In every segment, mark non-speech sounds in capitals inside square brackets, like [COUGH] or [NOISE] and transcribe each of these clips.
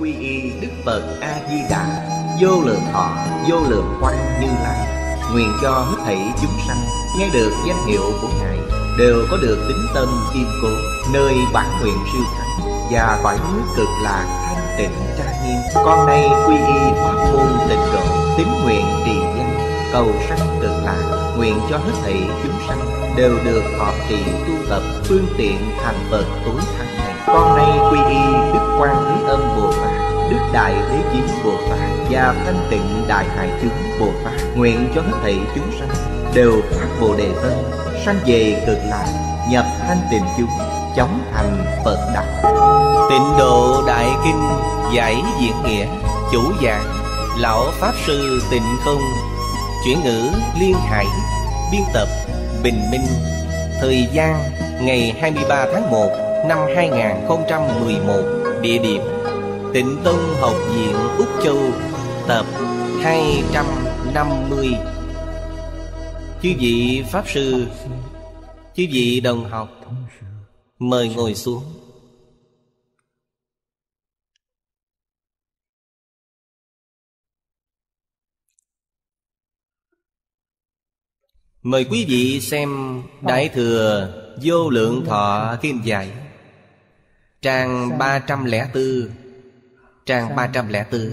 Quy y Đức Phật A-di-đà. Vô lượng thọ, vô lượng quang như lai. Nguyện cho hết thảy chúng sanh Nghe được danh hiệu của Ngài Đều có được tính tâm kiên cố Nơi bản nguyện siêu thắng Và cõi nước cực lạc thanh tịnh trang nghiêm. Con nay quy y pháp môn tịnh độ Tín nguyện trì danh. Cầu sanh cực lạc Nguyện cho hết thảy chúng sanh Đều được họ trì tu tập Phương tiện thành Phật tối thắng. Này Con nay quy y Đức Quan Thế Đại Thế Chí Bồ Tát Và Thanh Tịnh Đại Hải Chúng Bồ Tát Nguyện cho hết thảy chúng sanh Đều phát Bồ Đề Tâm, Sanh về cực lạc, Nhập thanh tịnh chúng, Chóng thành Phật Đạo. Tịnh độ Đại Kinh Giải diễn nghĩa, Chủ giảng Lão Pháp Sư Tịnh Không, Chuyển ngữ Liên Hải, Biên tập Bình Minh, Thời gian Ngày 23 tháng 1 Năm 2011 Địa điểm Tịnh Tông Học viện Úc Châu, Tập 250 Chư vị Pháp Sư, Chư vị đồng học, Mời ngồi xuống. Mời quý vị xem Đại Thừa Vô Lượng Thọ Kim Giải, Trang 304 Trang 304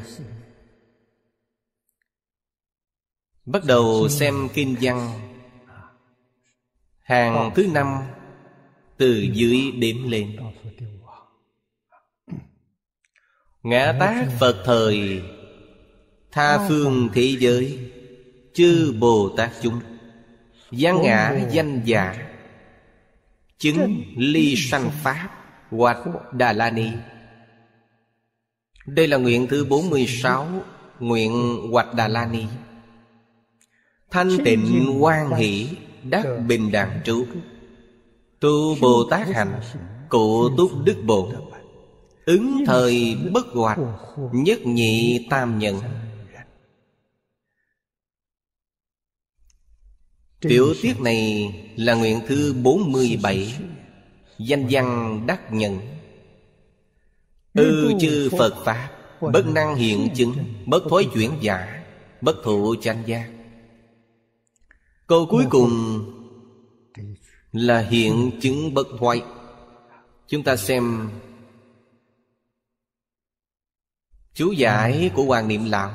Bắt đầu xem kinh văn Hàng thứ năm Từ dưới đếm lên. Ngã tác Phật thời Tha phương thế giới Chư Bồ Tát chúng. Giang ngã danh giả Chứng ly sanh Pháp Hoặc Đà La Ni Đây là nguyện thứ 46 Nguyện Hoạch Đà La Ni. Thanh tịnh quan hỷ Đắc bình đẳng trú. Tu Bồ Tát hạnh Cụ túc đức bổn Ứng thời bất hoạch Nhất nhị tam nhận. Tiểu tiết này là nguyện thứ 47 Danh văn đắc nhận Ư chư Phật Pháp Bất năng hiện chứng Bất thối chuyển giả Bất thụ chánh giác. Câu cuối cùng Là hiện chứng bất thoái. Chúng ta xem Chú giải của Hoàng Niệm Lão.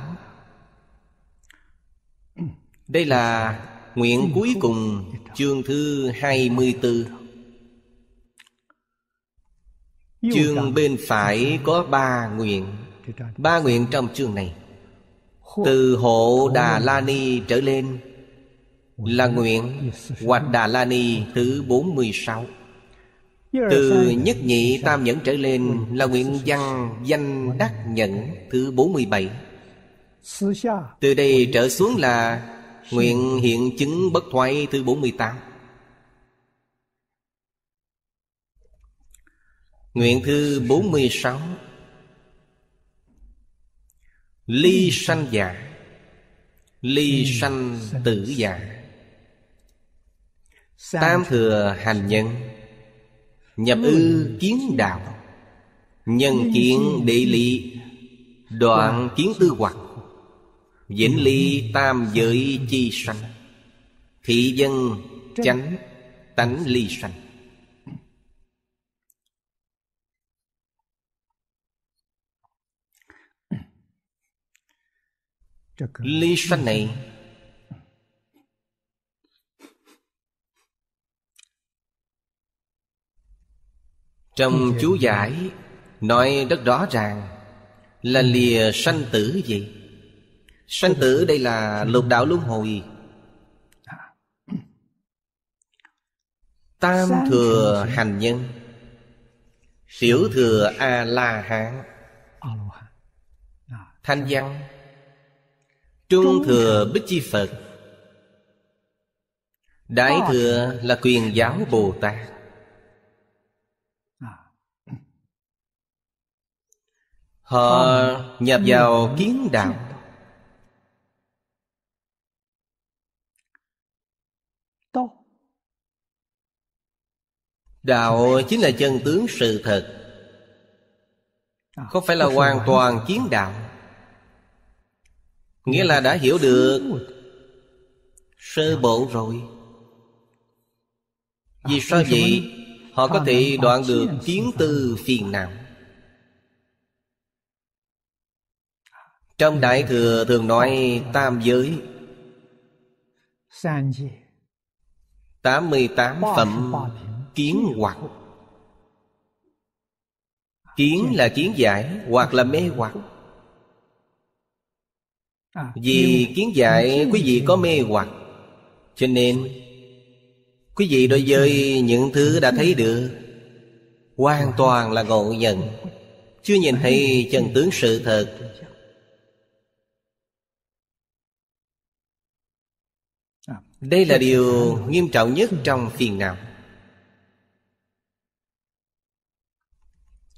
Đây là nguyện cuối cùng chương thứ 24 Chương bên phải có ba nguyện. Ba nguyện trong chương này. Từ hộ Đà La Ni trở lên Là nguyện Hoặc Đà La Ni thứ 46 Từ nhất nhị tam nhẫn trở lên Là nguyện văn danh đắc nhẫn thứ 47 Từ đây trở xuống là Nguyện hiện chứng bất thoái thứ 48 Nguyện thứ 46 Ly sanh giả Ly sanh tử giả Tam thừa hành nhân Nhập ư kiến đạo Nhân kiến địa lý Đoạn kiến tư hoặc Vĩnh ly tam giới chi sanh Thị dân chánh tánh ly sanh Ly sanh này. Trong chú giải Nói rất rõ ràng Là lìa sanh tử gì? Sanh tử đây là lục đạo luân hồi. [CLEARS THROAT] Tam thừa hành nhân Tiểu thừa A-la-hán Thanh văn Trung thừa Bích Chi Phật. Đại thừa là quyền giáo Bồ Tát. Họ nhập vào kiến đạo. Đạo chính là chân tướng sự thật. Không phải là hoàn toàn kiến đạo Nghĩa là đã hiểu được. Sơ bộ rồi. Vì sao vậy? Họ có thể đoạn được kiến tư phiền não. Trong Đại Thừa thường nói tam giới. 88 phẩm kiến hoặc. Kiến là kiến giải hoặc là mê hoặc Vì kiến giải quý vị có mê hoặc Cho nên Quý vị đối với những thứ đã thấy được Hoàn toàn là ngộ nhận Chưa nhìn thấy chân tướng sự thật. Đây là điều nghiêm trọng nhất trong phiền não.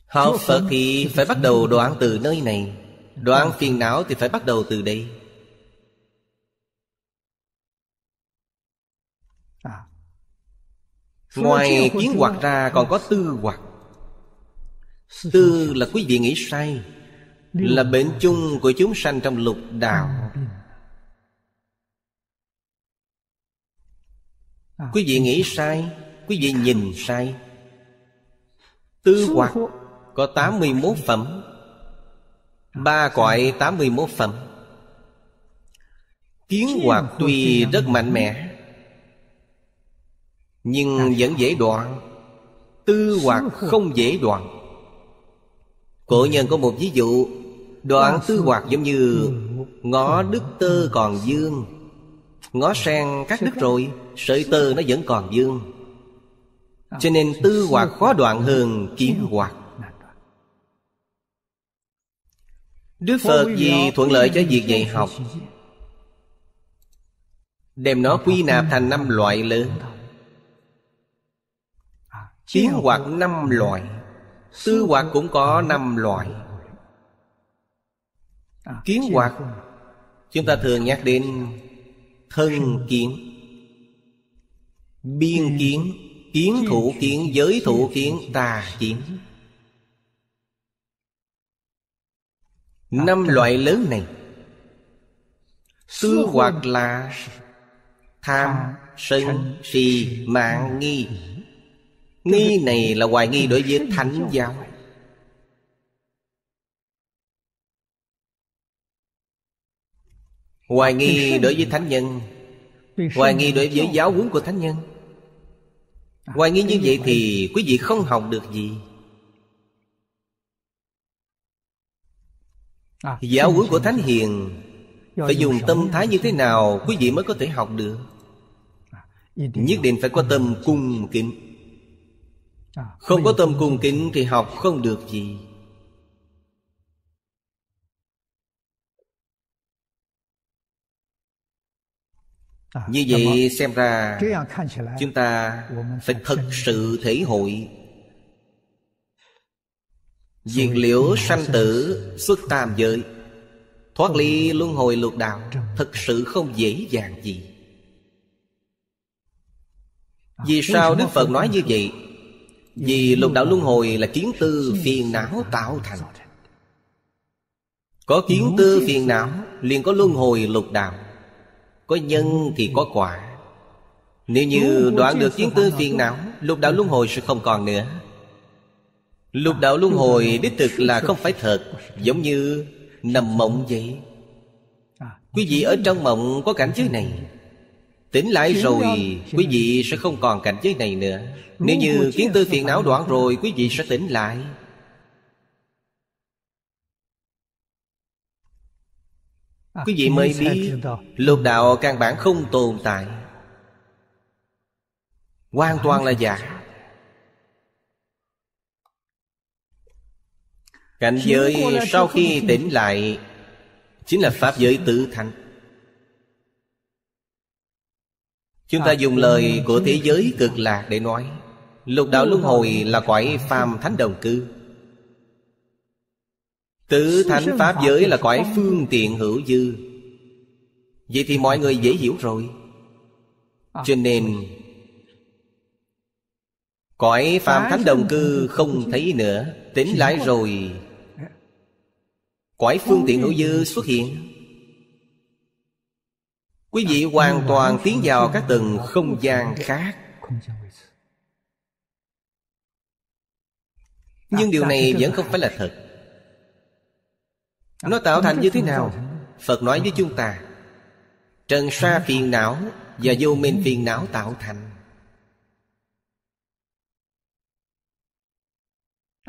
Học Phật thì phải bắt đầu đoạn từ nơi này Đoạn phiền não thì phải bắt đầu từ đây. Ngoài kiến hoặc ra còn có tư hoặc Tư là quý vị nghĩ sai Là bệnh chung của chúng sanh trong lục đạo. Quý vị nghĩ sai Quý vị nhìn sai. Tư hoặc có 81 phẩm Ba cõi 81 phẩm Kiến hoạt tuy rất mạnh mẽ, Nhưng vẫn dễ đoạn Tư hoạt không dễ đoạn Cổ nhân có một ví dụ, Đoạn tư hoạt giống như, Ngõ đứt tơ còn dương Ngó sen cắt đứt rồi, Sợi tơ nó vẫn còn dương. Cho nên tư hoạt khó đoạn hơn kiến hoạt. Đức Phật vì thuận lợi cho việc dạy học. Đem nó quy nạp thành năm loại lớn Kiến hoặc năm loại. Tư hoặc cũng có năm loại. Kiến hoặc Chúng ta thường nhắc đến Thân kiến Biên kiến Kiến thủ kiến Giới thủ kiến Tà kiến Năm loại lớn này. Tư hoặc là Tham, sân, si, mạng, nghi. Nghi này là hoài nghi đối với thánh giáo. Hoài nghi đối với thánh nhân. Hoài nghi đối với giáo huấn của thánh nhân. Hoài nghi như vậy? thì quý vị không học được gì Giáo huấn của Thánh Hiền Phải dùng tâm thái như thế nào Quý vị mới có thể học được? Nhất định phải có tâm cung kính. Không có tâm cung kính Thì học không được gì. Như vậy xem ra Chúng ta phải thật sự thể hội Diệt liễu sanh tử xuất tam giới. Thoát ly luân hồi lục đạo Thật sự không dễ dàng gì. Vì sao Đức Phật nói như vậy? Vì lục đạo luân hồi là kiến tư phiền não tạo thành. Có kiến tư phiền não liền có luân hồi lục đạo. Có nhân thì có quả. Nếu như đoạn được kiến tư phiền não Lục đạo luân hồi sẽ không còn nữa Lục đạo luân hồi đích thực là không phải thật, Giống như nằm mộng vậy. Quý vị ở trong mộng có cảnh giới này. Tỉnh lại rồi, Quý vị sẽ không còn cảnh giới này nữa. Nếu như kiến tư phiền não đoạn rồi, Quý vị sẽ tỉnh lại. Quý vị mới biết, Lục đạo căn bản không tồn tại. Hoàn toàn là giả. Cảnh giới sau khi tỉnh lại Chính là Pháp giới tự thành Chúng ta dùng lời của thế giới cực lạc để nói Lục đạo luân hồi là cõi phàm thánh đồng cư. Tứ thánh Pháp giới là cõi phương tiện hữu dư. Vậy thì mọi người dễ hiểu rồi. Cho nên Cõi phàm thánh đồng cư không thấy nữa. Tỉnh lại rồi Quải phương tiện hữu dư xuất hiện. Quý vị hoàn toàn tiến vào các tầng không gian khác. Nhưng điều này vẫn không phải là thật. Nó tạo thành như thế nào? Phật nói với chúng ta Trần sa phiền não Và vô minh phiền não tạo thành.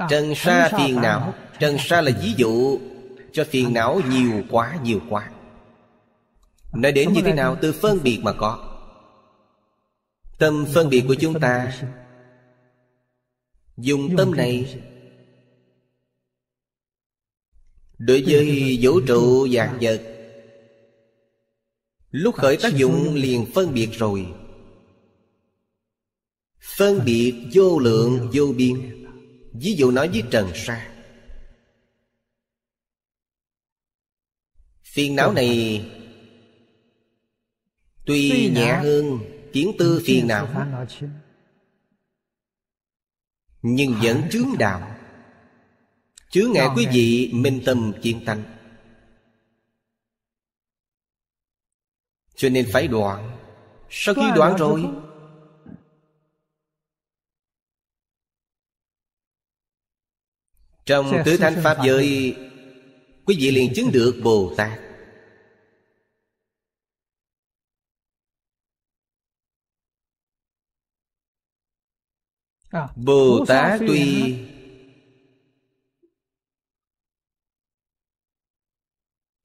Trần sa phiền não. Trần sa là ví dụ Cho phiền não nhiều quá nhiều quá. Nói đến như thế nào từ phân biệt mà có. Tâm phân biệt của chúng ta. Dùng tâm này. Đối với vũ trụ dạng vật. Lúc khởi tác dụng liền phân biệt rồi. Phân biệt vô lượng vô biên. Ví dụ nói với Trần Sa Phiền não này Tuy nhẹ hơn kiến tư phiền não Nhưng vẫn chướng đạo. Chướng ngại quý vị minh tâm kiến tánh. Cho nên phải đoạn. Sau khi đoạn rồi Trong tứ thánh Pháp giới Quý vị liền chứng được Bồ Tát à, Bồ Tát tuy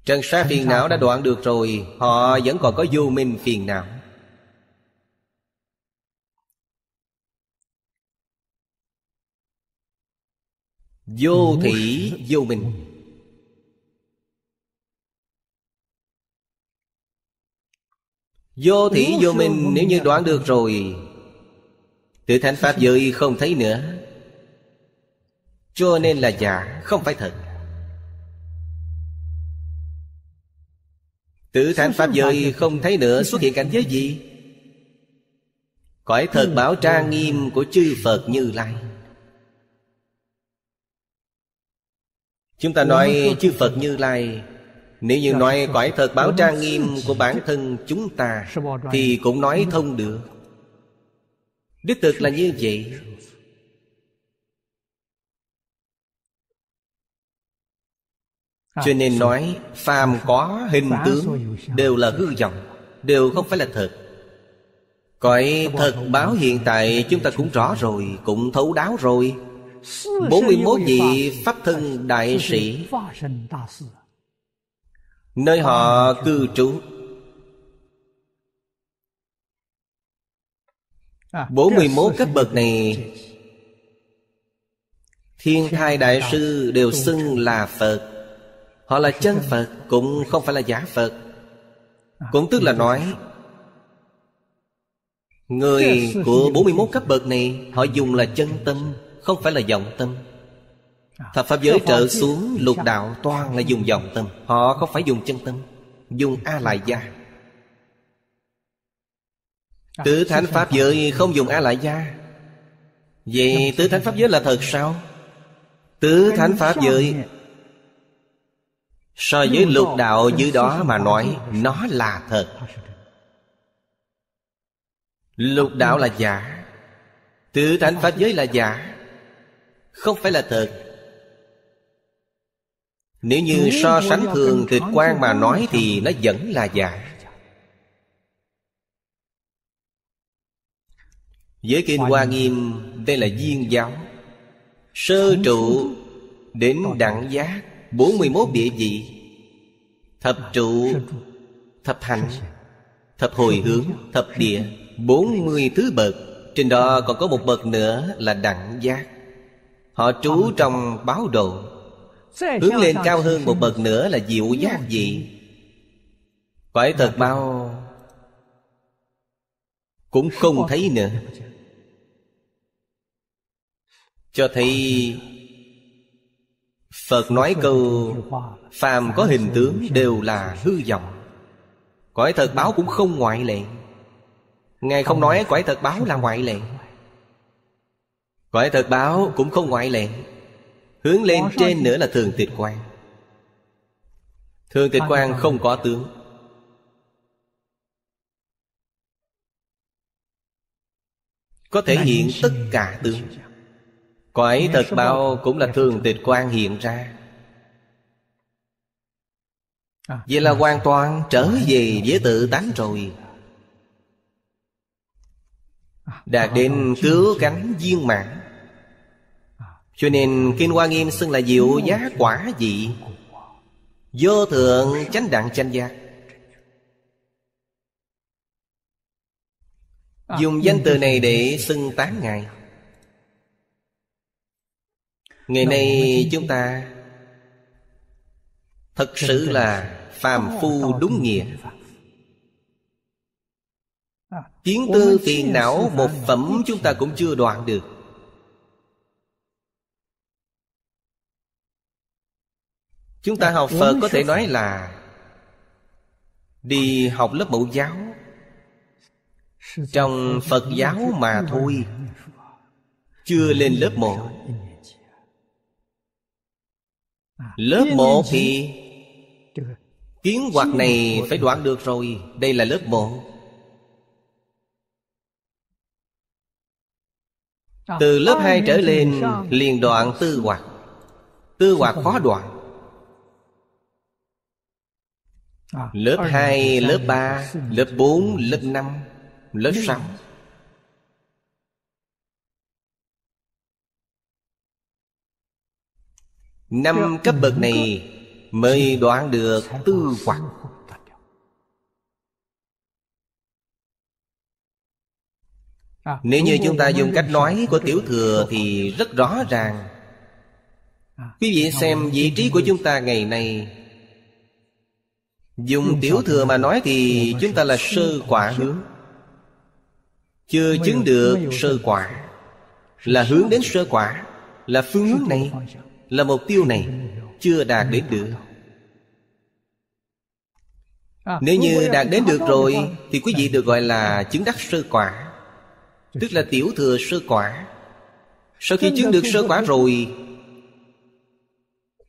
Trần sa phiền não đã đoạn được rồi Họ vẫn còn có vô minh phiền não. Vô thị vô minh Vô thị vô minh nếu như đoạn được rồi Tự thánh Pháp giới không thấy nữa. Cho nên là giả Không phải thật. Tự thánh Pháp giới không thấy nữa xuất hiện cảnh giới gì? Cõi thật bảo trang nghiêm của chư Phật Như Lai. Chúng ta nói chư Phật Như Lai Nếu như nói cõi thật báo trang nghiêm của bản thân chúng ta Thì cũng nói thông được. Đích thực là như vậy. Cho nên nói phàm có hình tướng Đều là hư vọng Đều không phải là thật. Cõi thật báo hiện tại chúng ta cũng rõ rồi Cũng thấu đáo rồi. 41 vị Pháp thân đại sĩ Nơi họ cư trú. 41 cấp bậc này Thiên thai đại sư đều xưng là Phật. Họ là chân Phật Cũng không phải là giả Phật. Cũng tức là nói Người của 41 cấp bậc này Họ dùng là chân tâm Không phải là vọng tâm Thập Pháp giới trợ xuống lục đạo Toàn là dùng vọng tâm. Họ không phải dùng chân tâm? Dùng A Lại Gia. Tứ Thánh Pháp giới không dùng A Lại Gia. Vậy Tứ Thánh Pháp giới là thật sao? Tứ Thánh Pháp giới. So với lục đạo dưới đó mà nói Nó là thật. Lục đạo là giả. Tứ thánh pháp giới là giả. Không phải là thật Nếu như so sánh thường tịch quan mà nói Thì nó vẫn là giả Với Kinh Hoa Nghiêm Đây là duyên giáo. Sơ trụ Đến đẳng giác 41 địa vị. Thập trụ Thập hành Thập hồi hướng Thập địa 40 thứ bậc. Trên đó còn có một bậc nữa là đẳng giác. Họ trú trong báo độ Hướng lên cao hơn một bậc nữa là diệu giác gì? Phải thật bao? Cũng không thấy nữa. Cho thấy Phật nói câu Phàm có hình tướng đều là hư vọng. Cõi thật báo cũng không ngoại lệ. Ngài không nói cõi thật báo là ngoại lệ. Cõi thật báo cũng không ngoại lệ Hướng lên trên nữa là thường tịch quan Thường tịch quan không có tướng. Có thể hiện tất cả tướng. Cõi thật báo cũng là thường tịch quan hiện ra. Vậy là hoàn toàn trở về với tự tánh rồi. Đạt đến cứu cánh viên mãn Cho nên Kinh Hoa Nghiêm xưng là diệu giá quả vị. Vô thượng chánh đẳng chánh giác. Dùng danh từ này để xưng tán Ngài. Ngày nay chúng ta Thật sự là phàm phu đúng nghĩa. Kiến tư phiền não một phẩm chúng ta cũng chưa đoạn được Chúng ta học Phật có thể nói là Đi học lớp mẫu giáo. Trong Phật giáo mà thôi Chưa lên lớp một. Lớp một thì Kiến hoạt này phải đoạn được rồi. Đây là lớp một. Từ lớp 2 trở lên liền đoạn tư hoạt Tư hoạt khó đoạn Lớp 2, lớp 3, lớp 4, lớp 5, lớp 6 Năm cấp bậc này mới đoạn được tư hoạt Nếu như chúng ta dùng cách nói của tiểu thừa Thì rất rõ ràng. Quý vị xem vị trí của chúng ta ngày nay Dùng tiểu thừa mà nói thì chúng ta là sơ quả hướng. Chưa chứng được sơ quả. Là hướng đến sơ quả Là phương hướng này Là mục tiêu này Chưa đạt đến được. Nếu như đạt đến được rồi Thì quý vị được gọi là chứng đắc sơ quả Tức là tiểu thừa sơ quả. Sau khi chứng được sơ quả rồi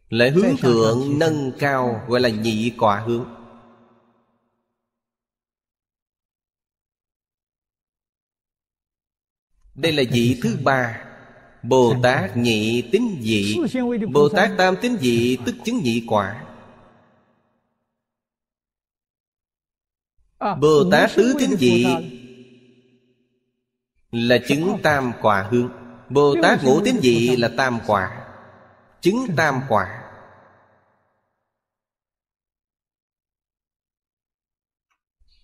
Lại hướng thượng nâng cao Gọi là nhị quả hướng Đây là vị thứ ba. Bồ Tát nhị tính dị Bồ Tát tam tính dị tức chứng nhị quả. Bồ Tát tứ tính dị Là chứng tam quả hương, Bồ Tát ngũ tính dị là tam quả. Chứng tam quả.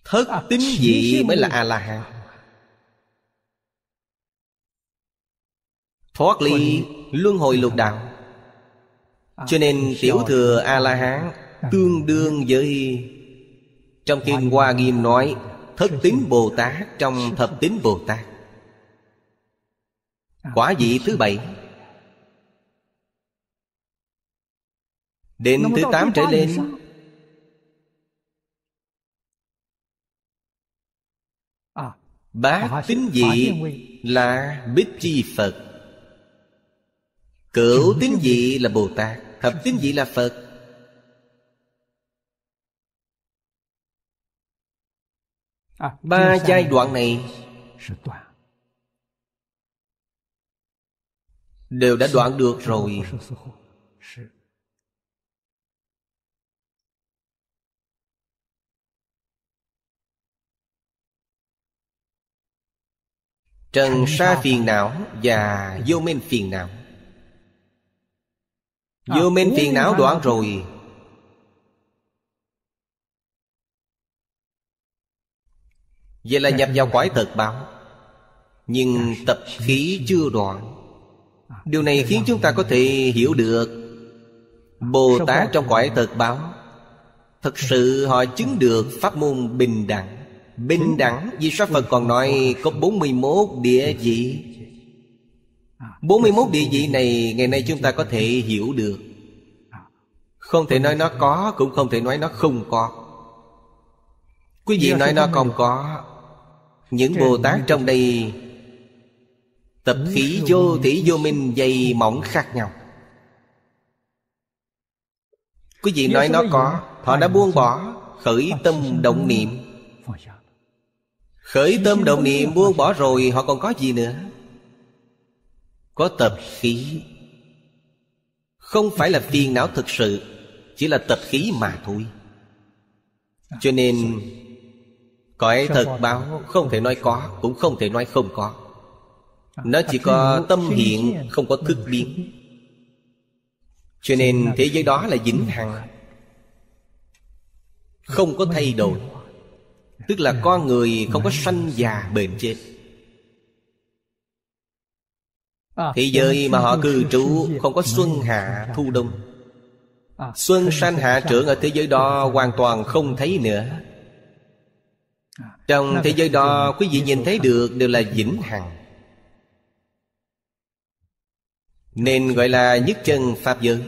Thất tính dị mới là A-la-hán. Thoát ly luân hồi lục đạo. Cho nên tiểu thừa A-la-hán Tương đương với Trong Kinh Hoa Nghiêm nói Thất tín Bồ Tát trong thập tín Bồ Tát. Quả vị thứ bảy. Đến thứ tám trở lên. Bát tín vị là Bích Chi Phật Cửu tín vị là Bồ Tát Thập tín vị là Phật. À, Ba giai đoạn này Đều đã đoạn được rồi. Trần sa phiền não và vô minh phiền não Vô minh phiền não đoạn rồi. Vậy là nhập vào quải thật báo. Nhưng tập khí chưa đoạn. Điều này khiến chúng ta có thể hiểu được Bồ Tát trong quải thật báo. Thật sự họ chứng được pháp môn bình đẳng. Bình đẳng Vì sao Phật còn nói Có 41 địa vị 41 địa vị này Ngày nay chúng ta có thể hiểu được. Không thể nói nó có, Cũng không thể nói nó không có. Quý vị nói nó không có Những Bồ Tát trong đây, Tập khí vô thủy vô minh dày mỏng khác nhau. Quý vị nói nó có, Họ đã buông bỏ Khởi tâm động niệm. Khởi tâm động niệm buông bỏ rồi, Họ còn có gì nữa? Có tập khí. Không phải là phiền não thực sự, Chỉ là tập khí mà thôi. Cho nên Cõi thật báo không thể nói có, Cũng không thể nói không có. Nó chỉ có tâm hiện, Không có thức biến. Cho nên thế giới đó là vĩnh hằng. Không có thay đổi. Tức là con người không có sanh già bền chết. Thế giới mà họ cư trú Không có xuân hạ thu đông. Xuân sanh hạ trưởng ở thế giới đó Hoàn toàn không thấy nữa. Trong thế giới đó Quý vị nhìn thấy được đều là vĩnh hằng. Nên gọi là nhất chân Pháp giới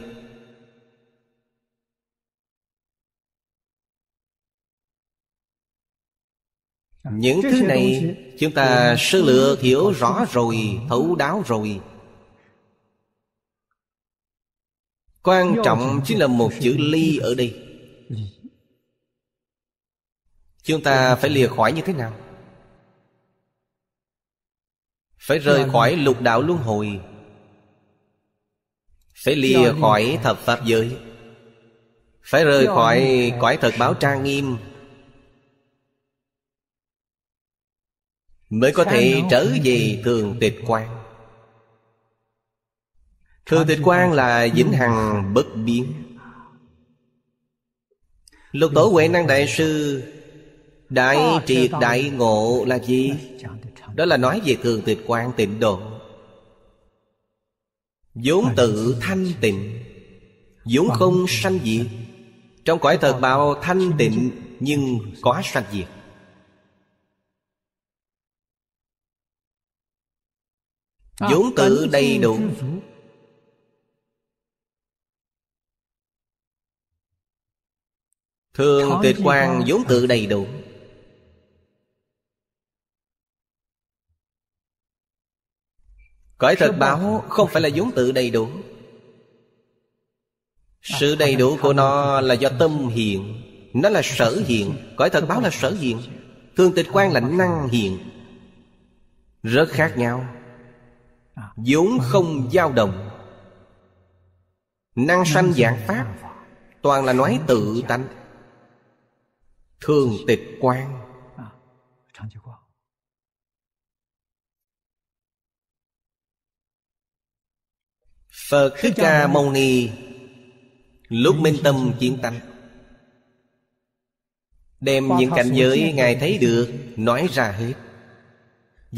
Những thứ này Chúng ta sơ lược hiểu rõ rồi Thấu đáo rồi. Quan trọng chính là một chữ ly ở đây. Chúng ta phải lìa khỏi như thế nào? Phải rời khỏi lục đạo luân hồi. Phải lìa khỏi thập pháp giới. Phải rời khỏi cõi thật báo trang nghiêm Mới có thể trở về thường tịch quan Thường tịch quan là vĩnh hằng bất biến. Lục tổ Huệ Năng Đại Sư Đại triệt đại ngộ là gì? Đó là nói về thường tịch quan tịnh độ. Vốn tự thanh tịnh vốn không sanh diệt. Trong cõi thật bào thanh tịnh Nhưng có sanh diệt vốn tự đầy đủ. Thường tịch quan vốn tự đầy đủ. Cõi thật báo không phải là vốn tự đầy đủ. Sự đầy đủ của nó là do tâm hiện Nó là sở hiện Cõi thật báo là sở hiện Thường tịch quan là năng hiện Rất khác nhau vốn không dao động. Năng sanh dạng pháp, toàn là nói tự tánh. Thường tịch quan Phật Thích Ca Mâu Ni, Lúc minh tâm chiến tánh. Đem những cảnh giới Ngài thấy được, Nói ra hết.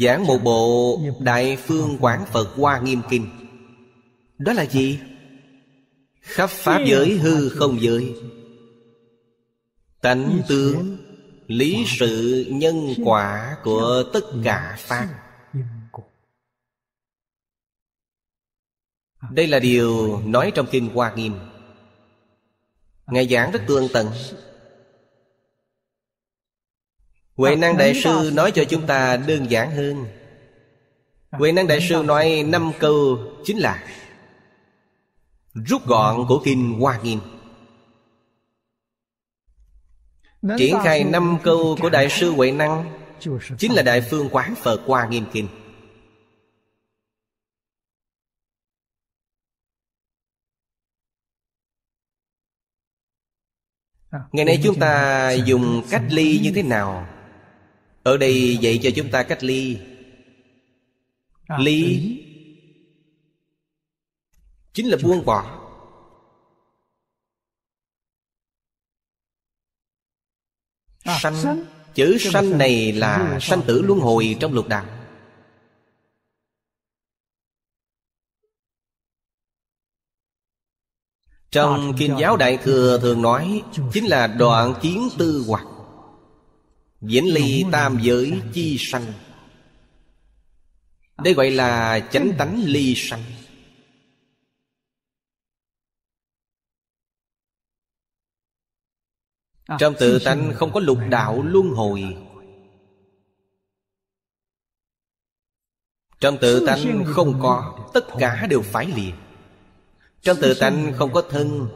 Giảng một bộ Đại Phương Quán Phật Hoa Nghiêm Kinh. Đó là gì? Khắp Pháp giới hư không giới. Tánh tướng, Lý sự, nhân quả của tất cả Pháp. Đây là điều nói trong Kinh Hoa Nghiêm. Ngài giảng rất tương tận. Huệ năng đại sư nói cho chúng ta đơn giản hơn. Huệ năng đại sư nói năm câu chính là Rút gọn của Kinh Hoa Nghiêm. Triển khai năm câu của Đại sư Huệ Năng Chính là Đại Phương Quán Phật Hoa Nghiêm Kinh. Ngày nay chúng ta dùng cách ly như thế nào ở đây dạy cho chúng ta cách ly. À, Ly Chính là buông bỏ. À, Sanh. Chữ sanh này là sanh tử luân hồi trong lục đạo. Trong Kinh giáo Đại Thừa thường nói Chính là đoạn chiến tư hoặc Vĩnh ly tam giới chi sanh. Đây gọi là chánh tánh ly sanh. Trong tự tánh không có lục đạo luân hồi. Trong tự tánh không có Tất cả đều phải lìa Trong tự tánh không có thân.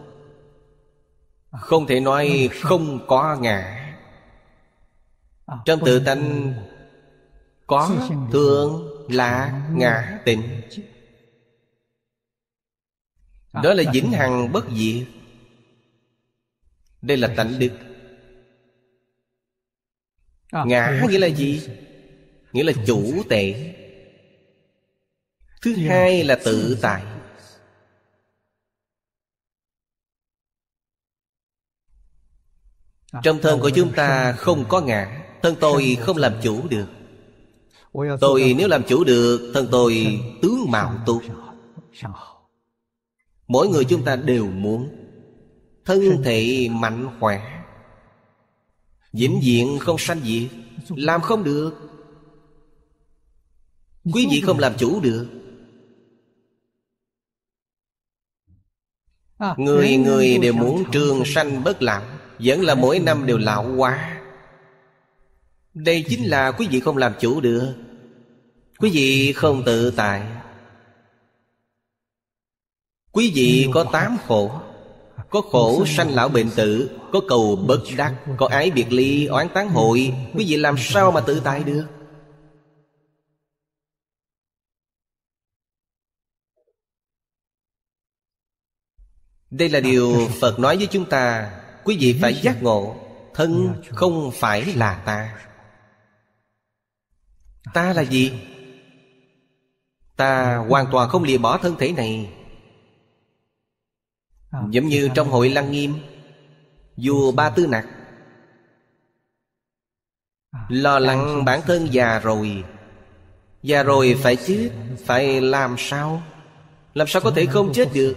Không thể nói không có ngã Trong tự tánh Có thương là ngã tịnh. Đó là vĩnh hằng bất diệt. Đây là tánh đức. Ngã nghĩa là gì? Nghĩa là chủ tệ Thứ hai là tự tại. Trong thân của chúng ta không có ngã Thân tôi không làm chủ được. Tôi nếu làm chủ được, Thân tôi tướng mạo tốt Mỗi người chúng ta đều muốn Thân thể mạnh khỏe. Vĩnh diện không sanh diệt, Làm không được. Quý vị không làm chủ được. Người người đều muốn trường sanh bất lão, Vẫn là mỗi năm đều lão hóa. Đây chính là quý vị không làm chủ được. Quý vị không tự tại. Quý vị có tám khổ. Có khổ sanh lão bệnh tử, Có cầu bất đắc, Có ái biệt ly, oán tán hội. Quý vị làm sao mà tự tại được? Đây là điều Phật nói với chúng ta. Quý vị phải giác ngộ. Thân không phải là ta. Ta là gì? Ta hoàn toàn không lìa bỏ thân thể này. Giống như trong hội Lăng Nghiêm Vua Ba Tư Nặc. Lo lắng bản thân già rồi. Già rồi phải chết Phải làm sao? Làm sao có thể không chết được?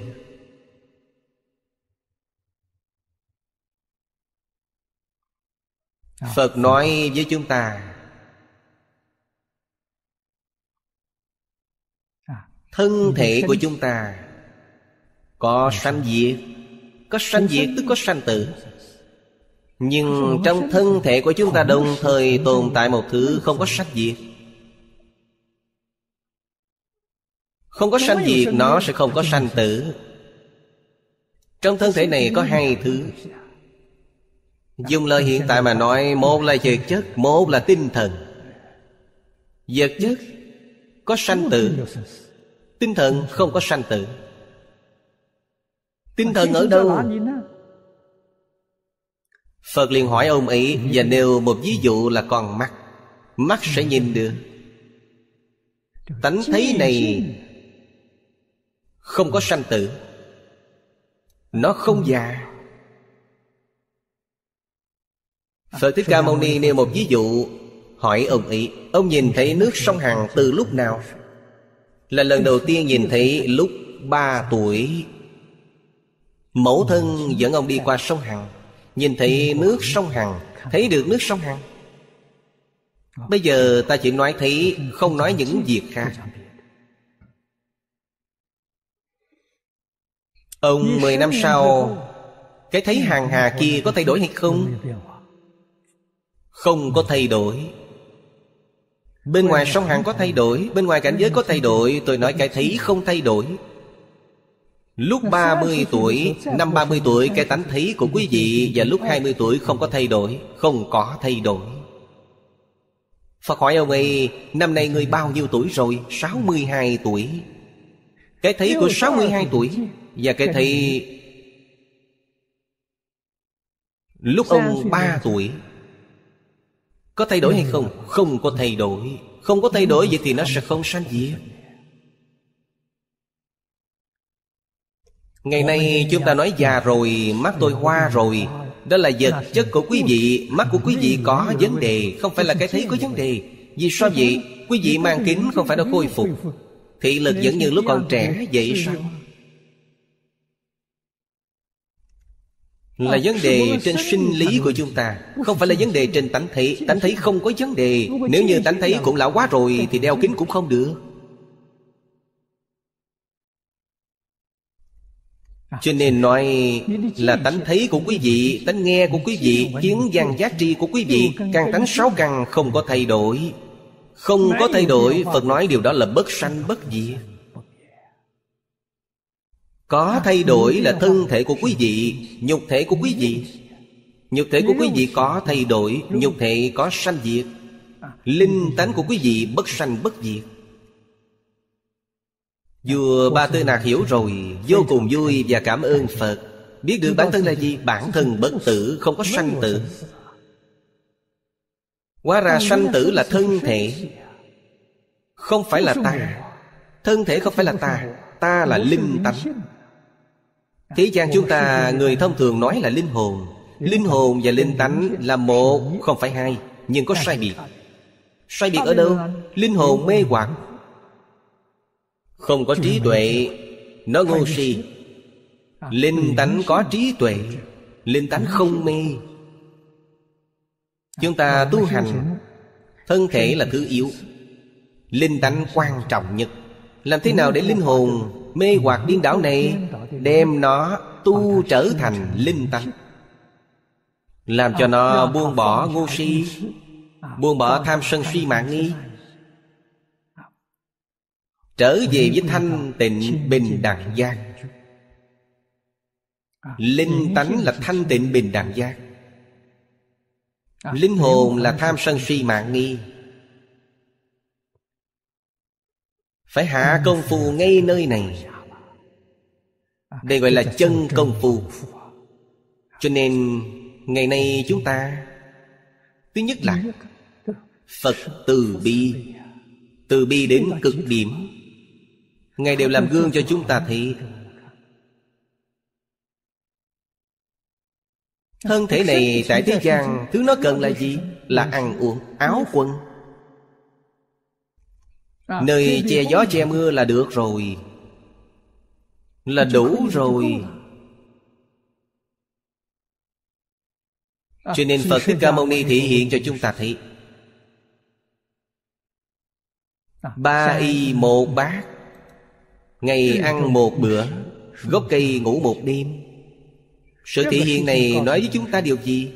Phật nói với chúng ta Thân thể của chúng ta Có sanh diệt Có sanh diệt tức có sanh tử. Nhưng trong thân thể của chúng ta đồng thời tồn tại một thứ không có sanh diệt. Không có sanh diệt nó sẽ không có sanh tử. Trong thân thể này có hai thứ. Dùng lời hiện tại mà nói Một là vật chất Một là tinh thần. Vật chất Có sanh tử Tinh thần không có sanh tử. Tinh thần ở đâu? Phật liền hỏi ông ấy Và nêu một ví dụ là con mắt. Mắt sẽ nhìn được. Tánh thấy này Không có sanh tử. Nó không già. Phật Thích Ca Mâu Ni nêu một ví dụ Hỏi ông ấy Ông nhìn thấy nước sông Hằng từ lúc nào là lần đầu tiên nhìn thấy lúc ba tuổi. Mẫu thân dẫn ông đi qua sông Hằng, Nhìn thấy nước sông Hằng, Thấy được nước sông Hằng. Bây giờ ta chỉ nói thấy, Không nói những việc khác. Ông mười năm sau, Cái thấy hàng hà kia có thay đổi hay không? Không có thay đổi. Bên ngoài sông Hằng có thay đổi Bên ngoài cảnh giới có thay đổi. Tôi nói cái thấy không thay đổi. Lúc 30 tuổi Năm 30 tuổi cái tánh thấy của quý vị Và lúc 20 tuổi không có thay đổi Không có thay đổi. Phật hỏi ông ấy Năm nay người bao nhiêu tuổi rồi? 62 tuổi. Cái thấy của 62 tuổi Và cái thấy Lúc ông 3 tuổi có thay đổi hay không? Không có thay đổi. Không có thay đổi vậy thì nó sẽ không sanh diệt. Ngày nay chúng ta nói già rồi Mắt tôi hoa rồi. Đó là vật chất của quý vị. Mắt của quý vị có vấn đề Không phải là cái thấy có vấn đề. Vì sao vậy? Quý vị mang kính không phải đã khôi phục. Thị lực vẫn như lúc còn trẻ vậy sao? Là vấn đề trên sinh lý của chúng ta Không phải là vấn đề trên tánh thấy Tánh thấy không có vấn đề. Nếu như tánh thấy cũng lão quá rồi Thì đeo kính cũng không được. Cho nên nói là tánh thấy của quý vị Tánh nghe của quý vị Kiến văn giá trị của quý vị Càng tánh sáu căn không có thay đổi. Không có thay đổi Phật nói điều đó là bất sanh bất diệt Có thay đổi là thân thể của quý vị Nhục thể của quý vị. Nhục thể của quý vị có thay đổi Nhục thể có sanh diệt. Linh tánh của quý vị bất sanh bất diệt. Vua Ba Tư Nạc hiểu rồi Vô cùng vui và cảm ơn Phật. Biết được bản thân là gì? Bản thân bất tử không có sanh tử. Hóa ra sanh tử là thân thể. Không phải là ta. Thân thể không phải là ta. Ta là linh tánh Thế gian chúng ta, Người thông thường nói là linh hồn. Linh hồn và linh tánh là một, Không phải hai, Nhưng có sai biệt. Sai biệt ở đâu? Linh hồn mê hoặc. Không có trí tuệ, Nó ngu si. Linh tánh có trí tuệ, Linh tánh không mê. Chúng ta tu hành, Thân thể là thứ yếu. Linh tánh quan trọng nhất. Làm thế nào để linh hồn Mê hoặc điên đảo này? Đem nó tu trở thành linh tánh. Làm cho nó buông bỏ ngu si Buông bỏ tham sân si mạng nghi. Trở về với thanh tịnh bình đẳng giác. Linh tánh là thanh tịnh bình đẳng giác. Linh hồn là tham sân si mạng nghi. Phải hạ công phu ngay nơi này Đây gọi là chân công phu. Cho nên ngày nay chúng ta Thứ nhất là Phật từ bi. Từ bi. Đến cực điểm. Ngài đều làm gương cho chúng ta thấy. Thân thể này tại thế gian Thứ nó cần là gì? Là ăn uống, áo quần. Nơi che gió che mưa là được rồi Là đủ rồi. Cho nên Phật Thích Ca Mâu Ni thể hiện cho chúng ta thấy. Ba y một bát. Ngày ăn một bữa. Gốc cây ngủ một đêm. Sự thể hiện này nói với chúng ta điều gì?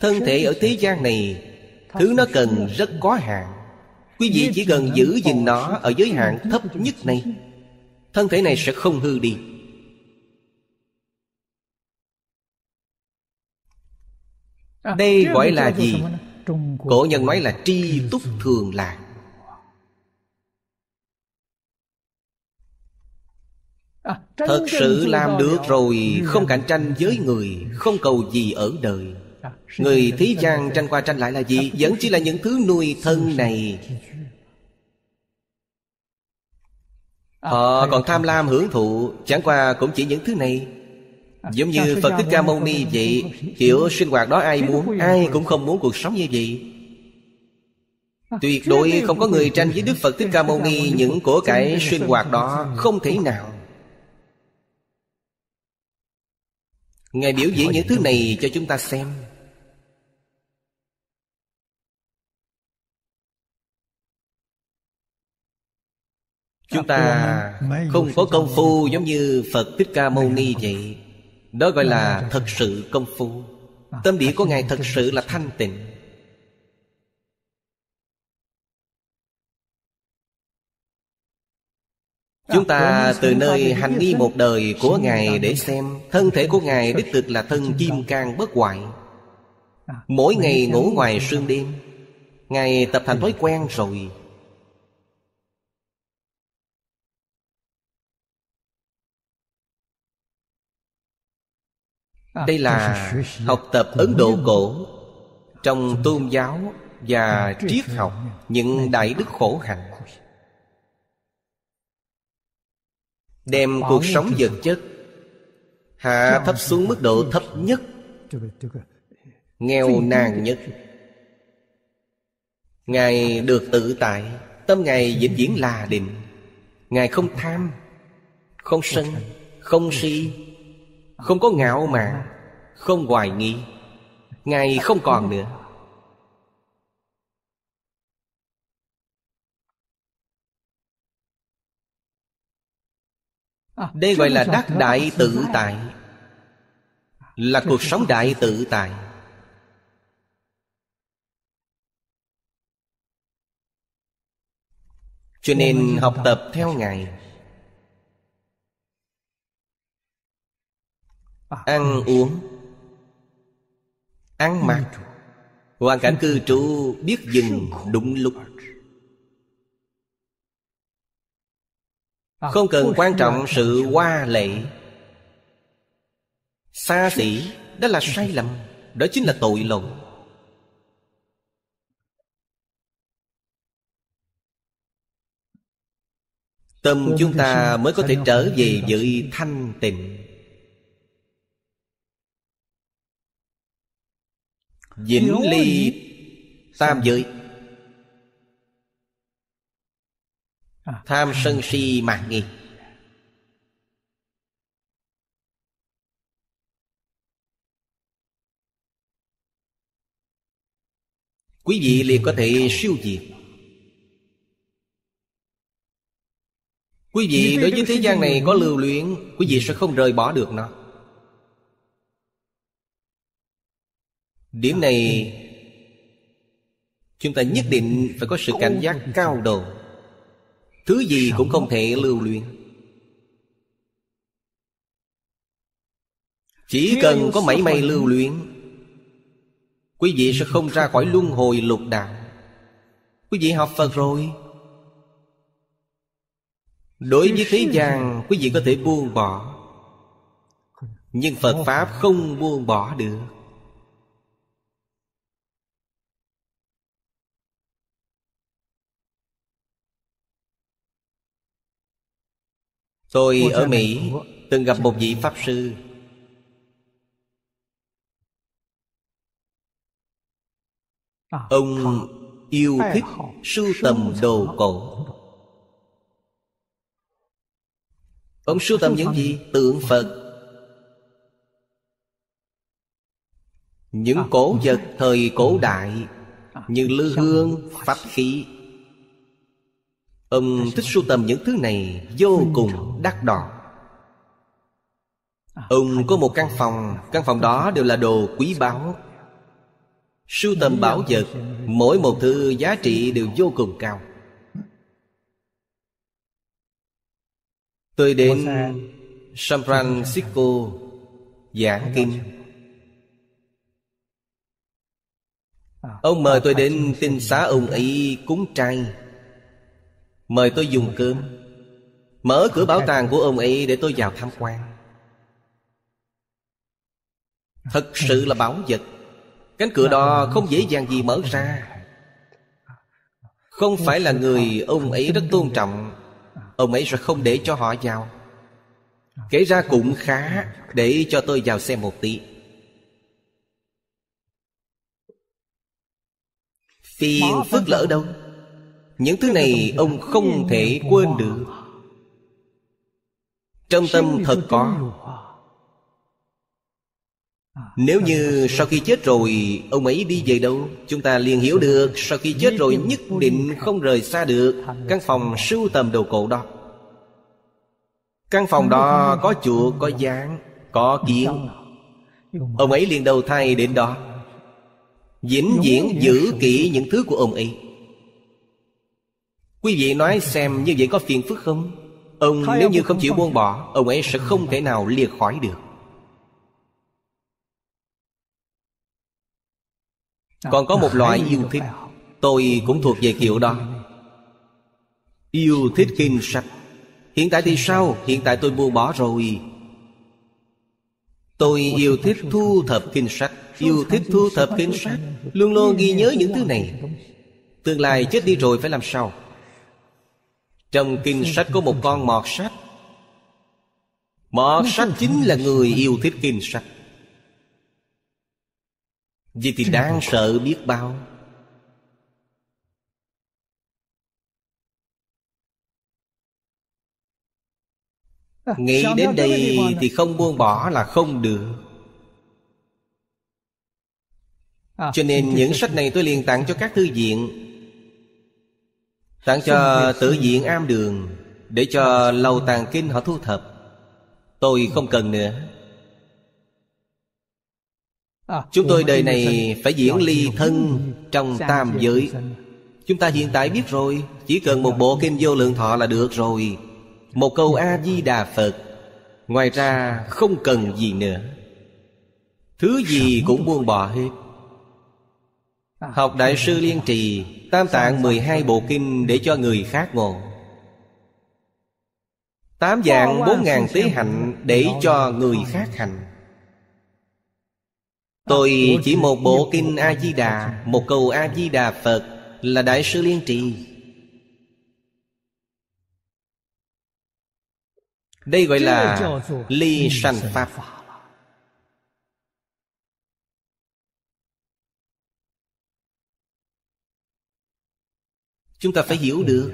Thân thể ở thế gian này Thứ nó cần rất có hạn. Quý vị chỉ cần giữ gìn nó Ở giới hạn thấp nhất này. Thân thể này sẽ không hư đi Đây gọi là gì? Cổ nhân nói là tri túc thường lạc Thật sự làm được rồi Không cạnh tranh với người Không cầu gì ở đời. Người thế gian tranh qua tranh lại là gì? Vẫn chỉ là những thứ nuôi thân này. Họ còn tham lam hưởng thụ Chẳng qua cũng chỉ những thứ này Giống như Phật Thích Ca Mâu Ni vậy Kiểu sinh hoạt đó ai muốn Ai cũng không muốn cuộc sống như vậy. Tuyệt đối không có người tranh với Đức Phật Thích Ca Mâu Ni Những của cải sinh hoạt đó Không thể nào. Ngài biểu diễn những thứ này cho chúng ta xem. Chúng ta không có công phu giống như Phật Thích Ca Mâu Ni vậy Đó gọi là thật sự công phu. Tâm địa của Ngài thật sự là thanh tịnh. Chúng ta từ nơi hành nghi một đời của Ngài để xem Thân thể của Ngài đích thực là thân kim cang bất hoại. Mỗi ngày ngủ ngoài sương đêm Ngài tập thành thói quen rồi Đây là [LAUGHS] học tập Ấn Độ cổ Trong tôn giáo và triết học Những đại đức khổ hạnh. Đem cuộc sống vật chất Hạ thấp xuống mức độ thấp nhất. Nghèo nàn nhất. Ngài được tự tại. Tâm Ngài vĩnh viễn là định. Ngài không tham Không sân Không si Không có ngạo mạn Không hoài nghi Ngài không còn nữa. Đây gọi là đắc đại tự tại. Là cuộc sống đại tự tại. Cho nên học tập theo Ngài Ăn uống. Ăn mặc. Hoàn cảnh cư trú biết dừng đúng lúc. Không cần quan trọng sự hoa lệ. Xa xỉ, Đó là sai lầm, Đó chính là tội lỗi. Tâm chúng ta mới có thể trở về với thanh tịnh. Vĩnh ly tam giới. Tham sân si mạc nghi. Quý vị liền có thể siêu diệt. Quý vị đối với thế gian này có lưu luyện Quý vị sẽ không rời bỏ được nó Điểm này, Chúng ta nhất định phải có sự cảnh giác cao độ. Thứ gì cũng không thể lưu luyện Chỉ cần có mảy may lưu luyện Quý vị sẽ không ra khỏi luân hồi lục đạo. Quý vị học Phật rồi. Đối với thế gian, Quý vị có thể buông bỏ. Nhưng Phật Pháp không buông bỏ được. Tôi ở Mỹ Từng gặp một vị Pháp Sư. Ông yêu thích sưu tầm đồ cổ. Ông sưu tầm những gì? Tượng Phật. Những cổ vật thời cổ đại Như lư hương, pháp khí Ông thích sưu tầm những thứ này Vô cùng đắt đỏ. Ông có một căn phòng. Căn phòng đó đều là đồ quý báu. Sưu tầm bảo vật Mỗi một thứ giá trị đều vô cùng cao. Tôi đến San Francisco Giảng kinh. Ông mời tôi đến tinh xá ông ấy cúng trai Mời tôi dùng cơm. Mở cửa bảo tàng của ông ấy để tôi vào tham quan. Thật sự là bảo vật. Cánh cửa đó không dễ dàng gì mở ra. Không phải là người ông ấy rất tôn trọng. Ông ấy sẽ không để cho họ vào. Kể ra cũng khá Để cho tôi vào xem một tí. Phiền phức lỡ đâu những thứ này ông không thể quên được. Trong tâm thật có. Nếu như sau khi chết rồi Ông ấy đi về đâu? Chúng ta liền hiểu được Sau khi chết rồi nhất định không rời xa được Căn phòng sưu tầm đồ cổ đó. Căn phòng đó có chuột, có gián có kiến. Ông ấy liền đầu thai đến đó. Vĩnh viễn giữ kỹ những thứ của ông ấy. Quý vị nói xem như vậy có phiền phức không? Ông nếu như không chịu buông bỏ Ông ấy sẽ không thể nào liệt khỏi được. Còn có một loại yêu thích Tôi cũng thuộc về kiểu đó. Yêu thích kinh sách. Hiện tại thì sao? Hiện tại tôi buông bỏ rồi. Tôi yêu thích thu thập kinh sách. Yêu thích thu thập kinh sách. Luôn luôn ghi nhớ những thứ này. Tương lai chết đi rồi phải làm sao Trong kinh sách có một con mọt sách. Mọt sách chính là người yêu thích kinh sách. Vậy thì đáng sợ biết bao. Nghĩ đến đây thì không buông bỏ là không được. Cho nên những sách này tôi liền tặng cho các thư viện Tặng cho tự viện am đường Để cho lầu tàng kinh họ thu thập. Tôi không cần nữa. Chúng tôi đời này phải diễn ly thân trong tam giới. Chúng ta hiện tại biết rồi Chỉ cần một bộ kinh vô lượng thọ là được rồi. Một câu A-di-đà Phật. Ngoài ra không cần gì nữa. Thứ gì cũng buông bỏ hết Học Đại sư Liên Trì, Tam tạng 12 bộ kinh để cho người khác ngộ. Tám dạng bốn ngàn tế hạnh để cho người khác hành. Tôi chỉ một bộ kinh A-di-đà Một câu A-di-đà Phật Là Đại sư Liên Trì. Đây gọi là ly sanh pháp. Chúng ta phải hiểu được.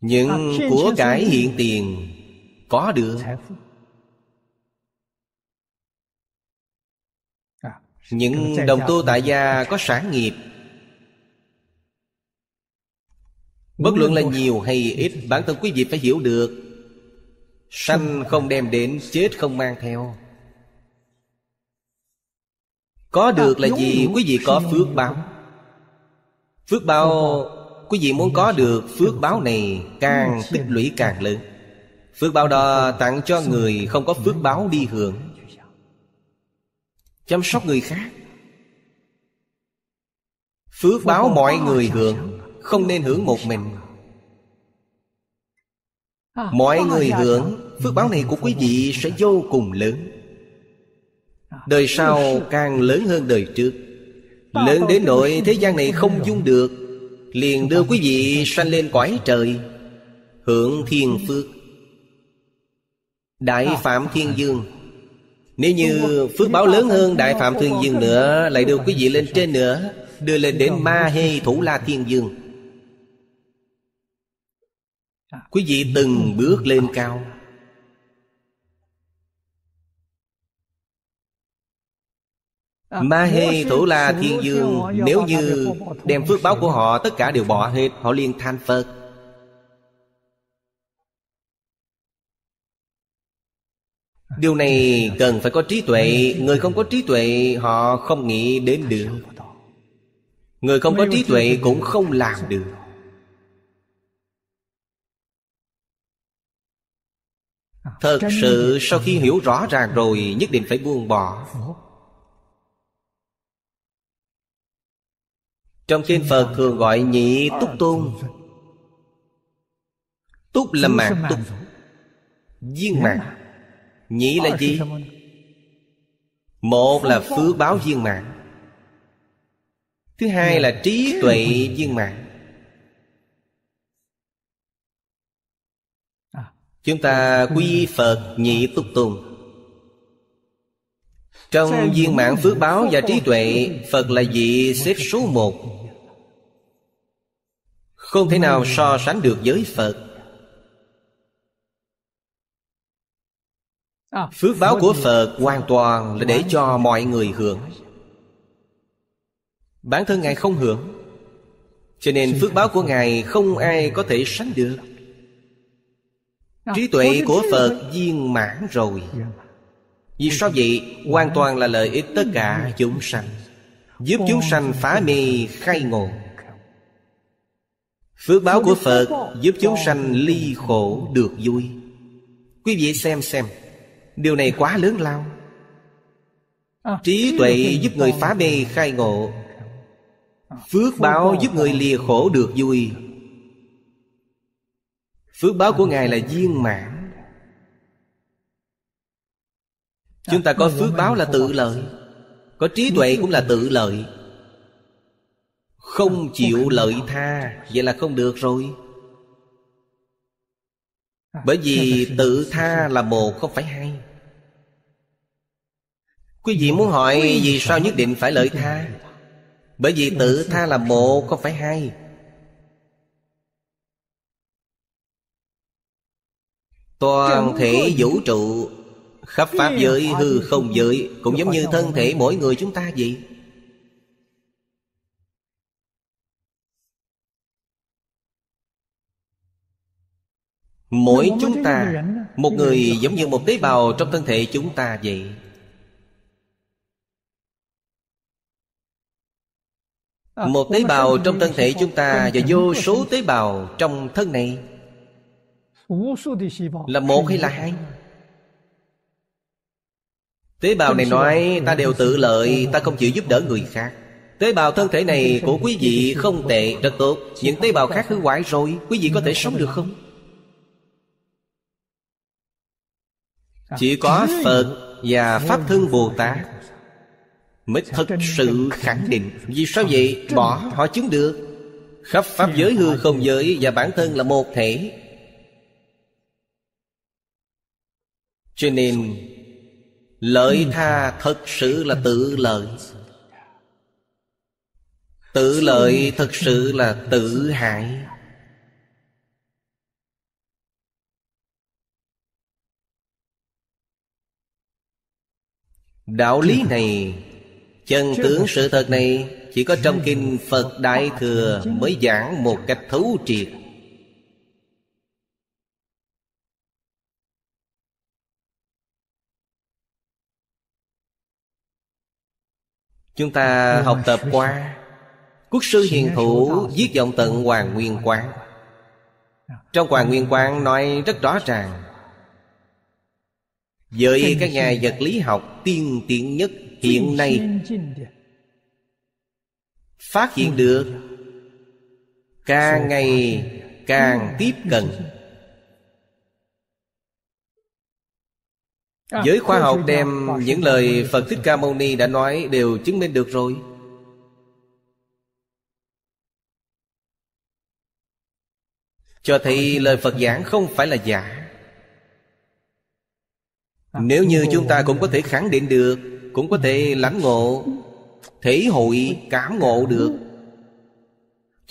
Những của cải hiện tiền Có được. Những đồng tu tại gia có sản nghiệp. Bất luận là nhiều hay ít, Bản thân quý vị phải hiểu được. Sanh không đem đến, Chết không mang theo. Có được là gì? quý vị có phước báo. Phước báo Quý vị muốn có được phước báo này Càng tích lũy càng lớn. Phước báo đó tặng cho người không có phước báo đi hưởng. Chăm sóc người khác. Phước báo mọi người hưởng Không nên hưởng một mình. Mọi người hưởng Phước báo này của quý vị sẽ vô cùng lớn Đời sau càng lớn hơn đời trước. Lớn đến nỗi thế gian này không dung được. Liền đưa quý vị sanh lên cõi trời. Hưởng thiên phước. Đại Phạm Thiên Dương. Nếu như phước báo lớn hơn Đại Phạm Thiên Dương nữa Lại đưa quý vị lên trên nữa Đưa lên đến Ma Hê Thủ La Thiên Dương. Quý vị từng bước lên cao Ma Hê Thủ La Thiên Dương Nếu như đem phước báo của họ Tất cả đều bỏ hết Họ liền than Phật Điều này cần phải có trí tuệ. Người không có trí tuệ Họ không nghĩ đến được. Người không có trí tuệ cũng không làm được. Thật sự sau khi hiểu rõ ràng rồi Nhất định phải buông bỏ Trong kinh Phật thường gọi nhị túc tôn. Túc là mạng túc. Viên mạng. Nhị là gì? Một là phước báo viên mạng. Thứ hai là trí tuệ viên mạng. Chúng ta quy Phật nhị túc tôn. Trong viên mạng phước báo và trí tuệ Phật là vị xếp số một Không thể nào so sánh được với Phật. Phước báo của Phật hoàn toàn là để cho mọi người hưởng. Bản thân Ngài không hưởng. Cho nên phước báo của Ngài không ai có thể sánh được. Trí tuệ của Phật viên mãn rồi. Vì sao vậy? Hoàn toàn là lợi ích tất cả chúng sanh. Giúp chúng sanh phá mê khai ngộ Phước báo của Phật giúp chúng sanh ly khổ được vui. Quý vị xem xem Điều này quá lớn lao. Trí tuệ giúp người phá mê khai ngộ. Phước báo giúp người lìa khổ được vui. Phước báo của Ngài là viên mãn. Chúng ta có phước báo là tự lợi. Có trí tuệ cũng là tự lợi không chịu lợi tha, Vậy là không được rồi. Bởi vì tự tha là một, không phải hai. Quý vị muốn hỏi vì sao nhất định phải lợi tha? Bởi vì tự tha là một, không phải hai. Toàn thể vũ trụ, Khắp Pháp giới hư không giới, Cũng giống như thân thể mỗi người chúng ta vậy. Mỗi chúng ta Một người giống như một tế bào trong thân thể chúng ta vậy. Một tế bào trong thân thể chúng ta Và vô số tế bào trong thân này. Là một hay là hai? Tế bào này nói ta đều tự lợi Ta không chịu giúp đỡ người khác. Tế bào thân thể này của quý vị không tệ Rất tốt. Những tế bào khác hư hoại rồi Quý vị có thể sống được không Chỉ có Phật và Pháp Thân Bồ Tát Mới thật sự khẳng định. Vì sao vậy? Bỏ họ chứng được. Khắp Pháp giới hư không giới Và bản thân là một thể. Cho nên Lợi tha thật sự là tự lợi. Tự lợi thật sự là tự hại Đạo lý này Chân tướng sự thật này Chỉ có trong kinh Phật Đại Thừa Mới giảng một cách thấu triệt. Chúng ta học tập qua. Quốc sư hiền thủ viết dòng tận Hoàng Nguyên Quán. Trong Hoàng Nguyên Quán nói rất rõ ràng Với các nhà vật lý học tiên tiến nhất hiện nay Phát hiện được Càng ngày càng tiếp cận. Giới khoa học đem những lời Phật Thích Ca Mâu Ni đã nói đều chứng minh được rồi. Cho thấy lời Phật giảng không phải là giả Nếu như chúng ta cũng có thể khẳng định được Cũng có thể lãnh ngộ Thể hội cảm ngộ được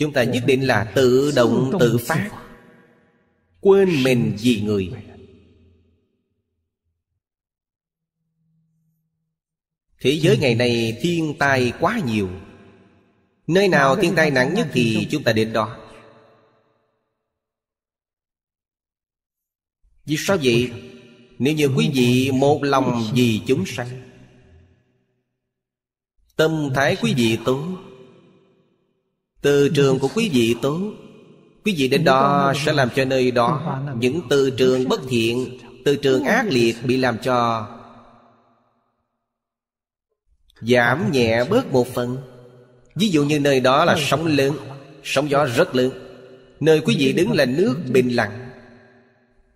Chúng ta nhất định là tự động tự phát. Quên mình vì người. Thế giới ngày nay thiên tai quá nhiều. Nơi nào thiên tai nặng nhất thì chúng ta đến đó. Vì sao vậy? Nếu như quý vị một lòng vì chúng sanh, Tâm thái quý vị tốt, Từ trường của quý vị tốt, Quý vị đến đó sẽ làm cho nơi đó Những từ trường bất thiện, Từ trường ác liệt bị làm cho Giảm nhẹ bớt một phần. Ví dụ như nơi đó là sóng lớn, Sóng gió rất lớn, Nơi quý vị đứng là nước bình lặng.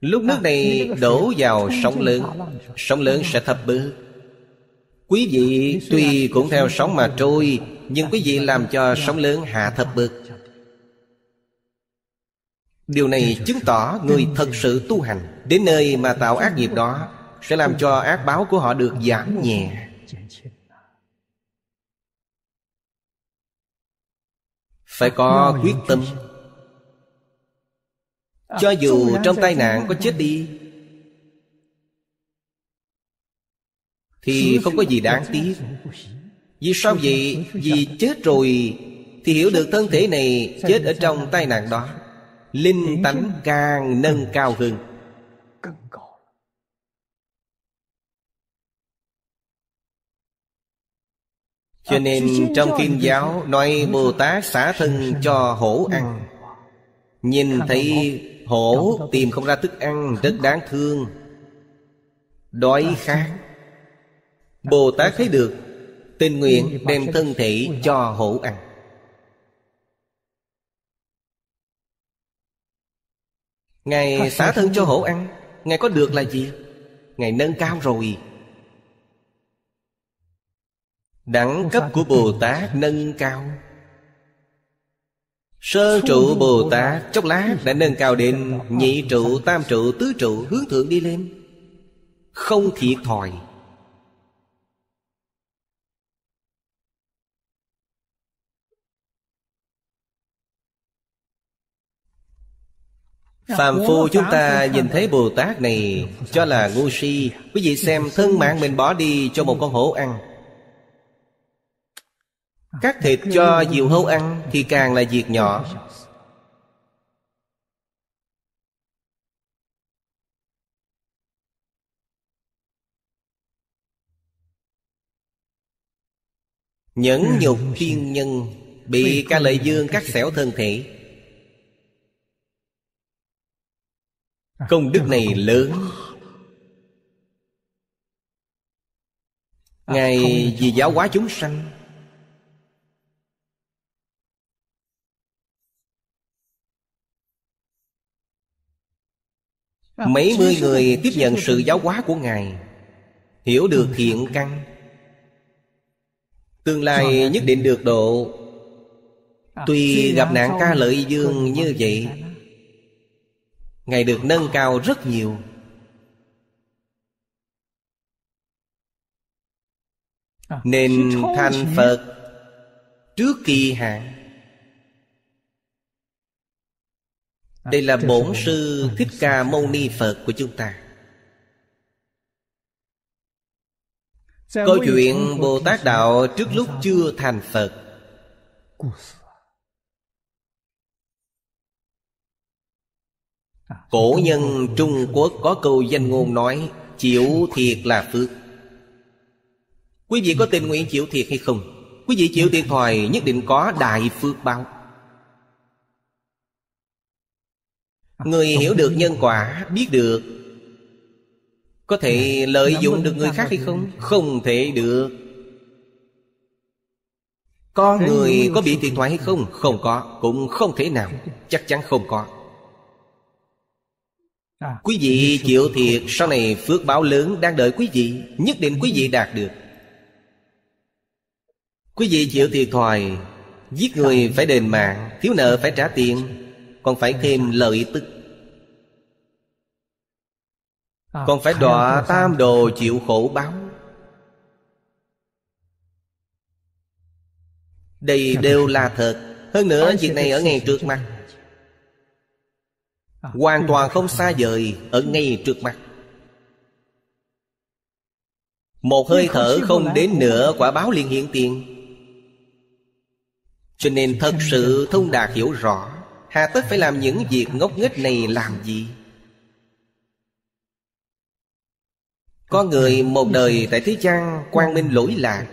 Lúc nước này đổ vào sóng lớn Sóng lớn sẽ thấp bớt. Quý vị tuy cũng theo sóng mà trôi Nhưng quý vị làm cho sóng lớn hạ thấp bớt. Điều này chứng tỏ người thật sự tu hành. Đến nơi mà tạo ác nghiệp đó Sẽ làm cho ác báo của họ được giảm nhẹ. Phải có quyết tâm Cho dù trong tai nạn có chết đi Thì không có gì đáng tiếc Vì sao vậy? Vì chết rồi Thì hiểu được thân thể này chết ở trong tai nạn đó Linh tánh càng nâng cao hơn Cho nên trong kinh giáo nói Bồ Tát xả thân cho hổ ăn Nhìn thấy hổ tìm không ra thức ăn rất đáng thương. Đói khát. Bồ Tát thấy được Tình nguyện đem thân thể cho hổ ăn. Ngài xả thân cho hổ ăn. Ngài có được là gì? Ngài nâng cao rồi. Đẳng cấp của Bồ Tát nâng cao Sơ trụ Bồ Tát Chốc lá đã nâng cao đến Nhị trụ, tam trụ, tứ trụ Hướng thượng đi lên. Không thiệt thòi. Phàm phu chúng ta nhìn thấy Bồ Tát này Cho là ngu si. Quý vị xem thân mạng mình bỏ đi cho một con hổ ăn. Cắt thịt cho diều hâu ăn Thì càng là việc nhỏ. Nhẫn nhục thiên nhân Bị ca lợi dương cắt xẻo thân thể. Công đức này lớn. Ngài vì giáo hóa chúng sanh mấy mươi người tiếp nhận sự giáo hóa của ngài. Hiểu được thiện căn. Tương lai nhất định được độ. Tuy gặp nạn ca lợi dương như vậy, ngài được nâng cao rất nhiều. Nên thành phật trước kỳ hạn đây là bổn sư thích ca mâu ni phật của chúng ta. Câu chuyện bồ tát đạo trước lúc chưa thành phật. Cổ nhân trung quốc có câu danh ngôn nói chịu thiệt là phước. Quý vị có tình nguyện chịu thiệt hay không? Quý vị chịu thiệt thòi nhất định có đại phước báo người hiểu được nhân quả biết được. Có thể lợi dụng được người khác hay không? Không thể được. Con người có bị thiệt thoại hay không? Không có. Cũng không thể nào. Chắc chắn không có. Quý vị chịu thiệt sau này phước báo lớn đang đợi quý vị nhất định quý vị đạt được. Quý vị chịu thiệt thòi giết người phải đền mạng thiếu nợ phải trả tiền còn phải thêm lợi tức còn phải đọa tam đồ chịu khổ báo. Đây đều là thật. Hơn nữa việc này ở ngay trước mặt. hoàn toàn không xa vời ở ngay trước mặt. Một hơi thở không đến nữa quả báo liền hiện tiền. Cho nên thật sự thông đạt hiểu rõ Hà tất phải làm những việc ngốc nghếch này làm gì Có người một đời tại thế gian quang minh lỗi lạc.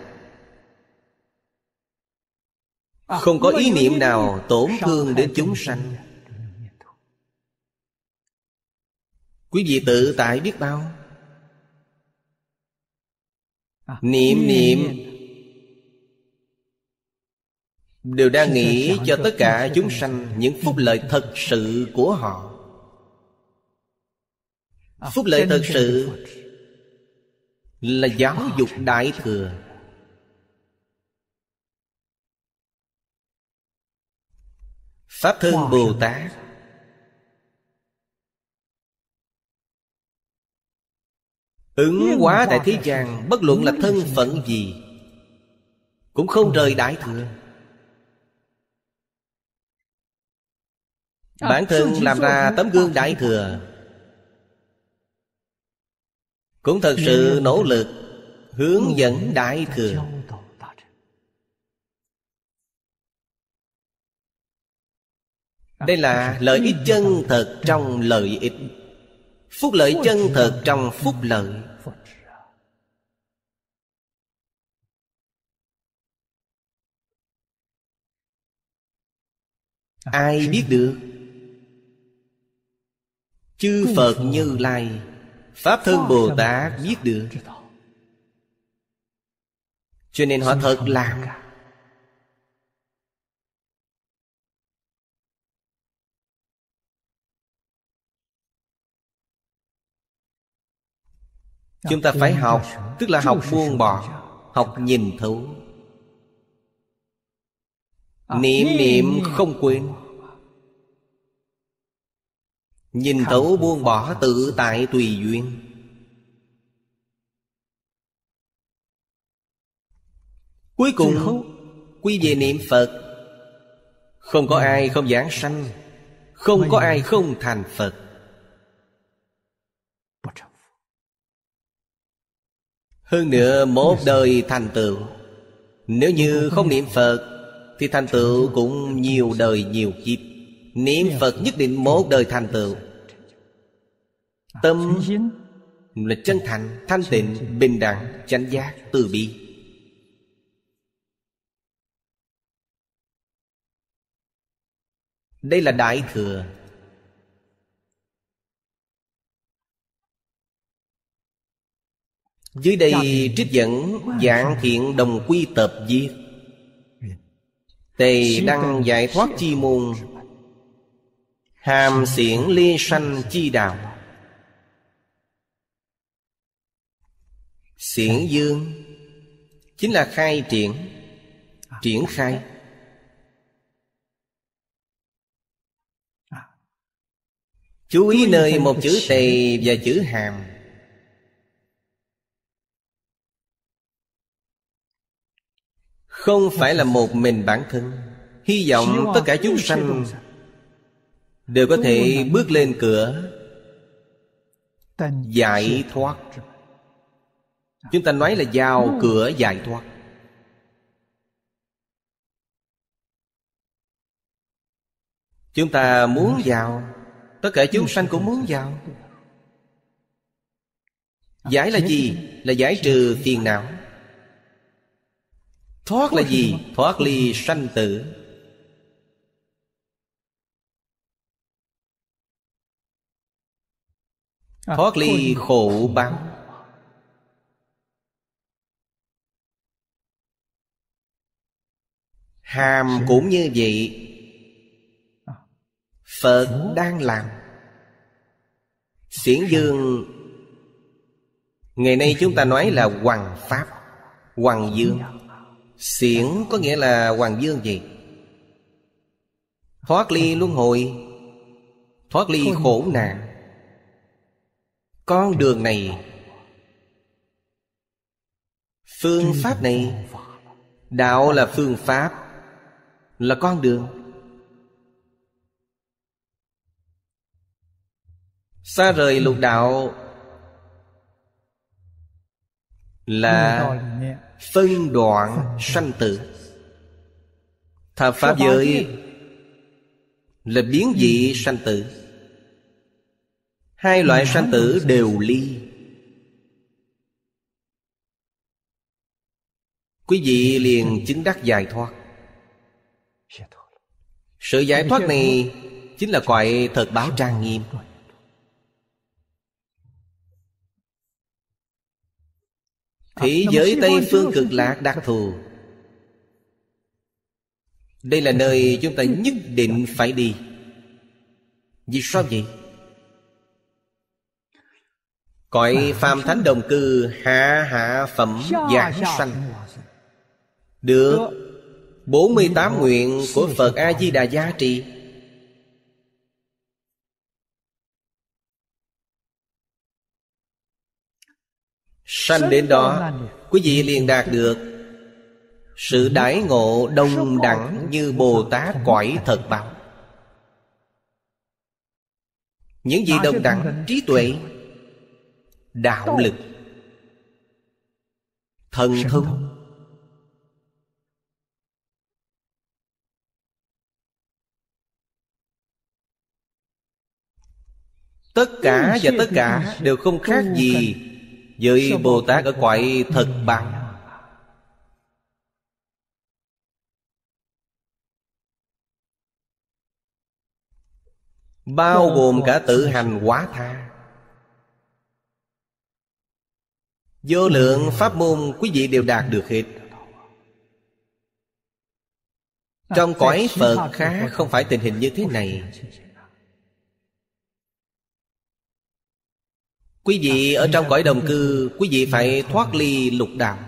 Không có ý niệm nào tổn thương đến chúng sanh. Quý vị tự tại biết bao. Niệm niệm Đều đang nghĩ cho tất cả chúng sanh Những phúc lợi thật sự của họ. Phúc lợi thật sự là giáo dục đại thừa. Pháp thân Bồ Tát. Ứng hóa tại thế gian Bất luận là thân phận gì Cũng không rời đại thừa. Bản thân làm ra tấm gương đại thừa Cũng thật sự nỗ lực Hướng dẫn đại thừa. Đây là lợi ích chân thật trong lợi ích. Phúc lợi chân thật trong phúc lợi. Ai biết được? Chư Phật Như Lai Pháp thân Bồ Tát biết được. Cho nên họ thật làm. Chúng ta phải học, Tức là học buông bỏ, Học nhìn thấu. Niệm niệm không quên. Nhìn thấu buông bỏ tự tại tùy duyên. Cuối cùng Quy về niệm Phật. Không có ai không giảng sanh Không có ai không thành Phật. Hơn nữa một đời thành tựu. Nếu như không niệm Phật Thì thành tựu cũng nhiều đời nhiều kiếp Niệm Phật nhất định một đời thành tựu. Tâm là chân thành, thanh tịnh, bình đẳng, chánh giác, từ bi. Đây là Đại Thừa. Dưới đây trích dẫn Dạng thiện đồng quy tập viết. Tề đăng giải thoát chi môn Hàm xiển ly sanh chi đạo Xiển dương Chính là khai triển Triển khai. Chú ý nơi một chữ tề và chữ hàm. Không phải là một mình bản thân. Hy vọng tất cả chúng sanh Đều có thể bước lên cửa. Giải thoát. Chúng ta nói là vào cửa giải thoát. Chúng ta muốn vào Tất cả chúng sanh cũng muốn vào Giải là gì? Là giải trừ phiền não. Thoát là gì? Thoát ly sanh tử Thoát ly khổ báo Hàm cũng như vậy. Phật đang làm. Xiển dương Ngày nay chúng ta nói là Hoàng Pháp Hoàng Dương. Xiển có nghĩa là Hoàng Dương gì? Thoát ly luân hồi Thoát ly khổ nạn Con đường này. Phương pháp này Đạo là phương pháp Là con đường. Xa rời lục đạo Là phân đoạn sanh tử. Thập Pháp giới Là biến dị sanh tử Hai loại sanh tử đều ly. Quý vị liền chứng đắc giải thoát. Sự giải thoát này Chính là cõi thật báo trang nghiêm. Thế giới Tây Phương cực lạc đặc thù. Đây là nơi chúng ta nhất định phải đi. Vì sao vậy? Cõi phàm thánh đồng cư hạ hạ phẩm giảng sanh. Được 48 nguyện của Phật A-di-đà gia trì. Sanh đến đó, Quý vị liền đạt được Sự đãi ngộ đông đẳng Như Bồ Tát cõi thật báo Những gì đồng đẳng trí tuệ Đạo lực. Thần thông. Tất cả và tất cả đều không khác gì với Bồ Tát ở cõi thật bằng. Bao gồm cả tự hành quá tha Vô lượng pháp môn quý vị đều đạt được hết. Trong cõi Phật khác không phải tình hình như thế này. Quý vị ở trong cõi đồng cư, Quý vị phải thoát ly lục đạo.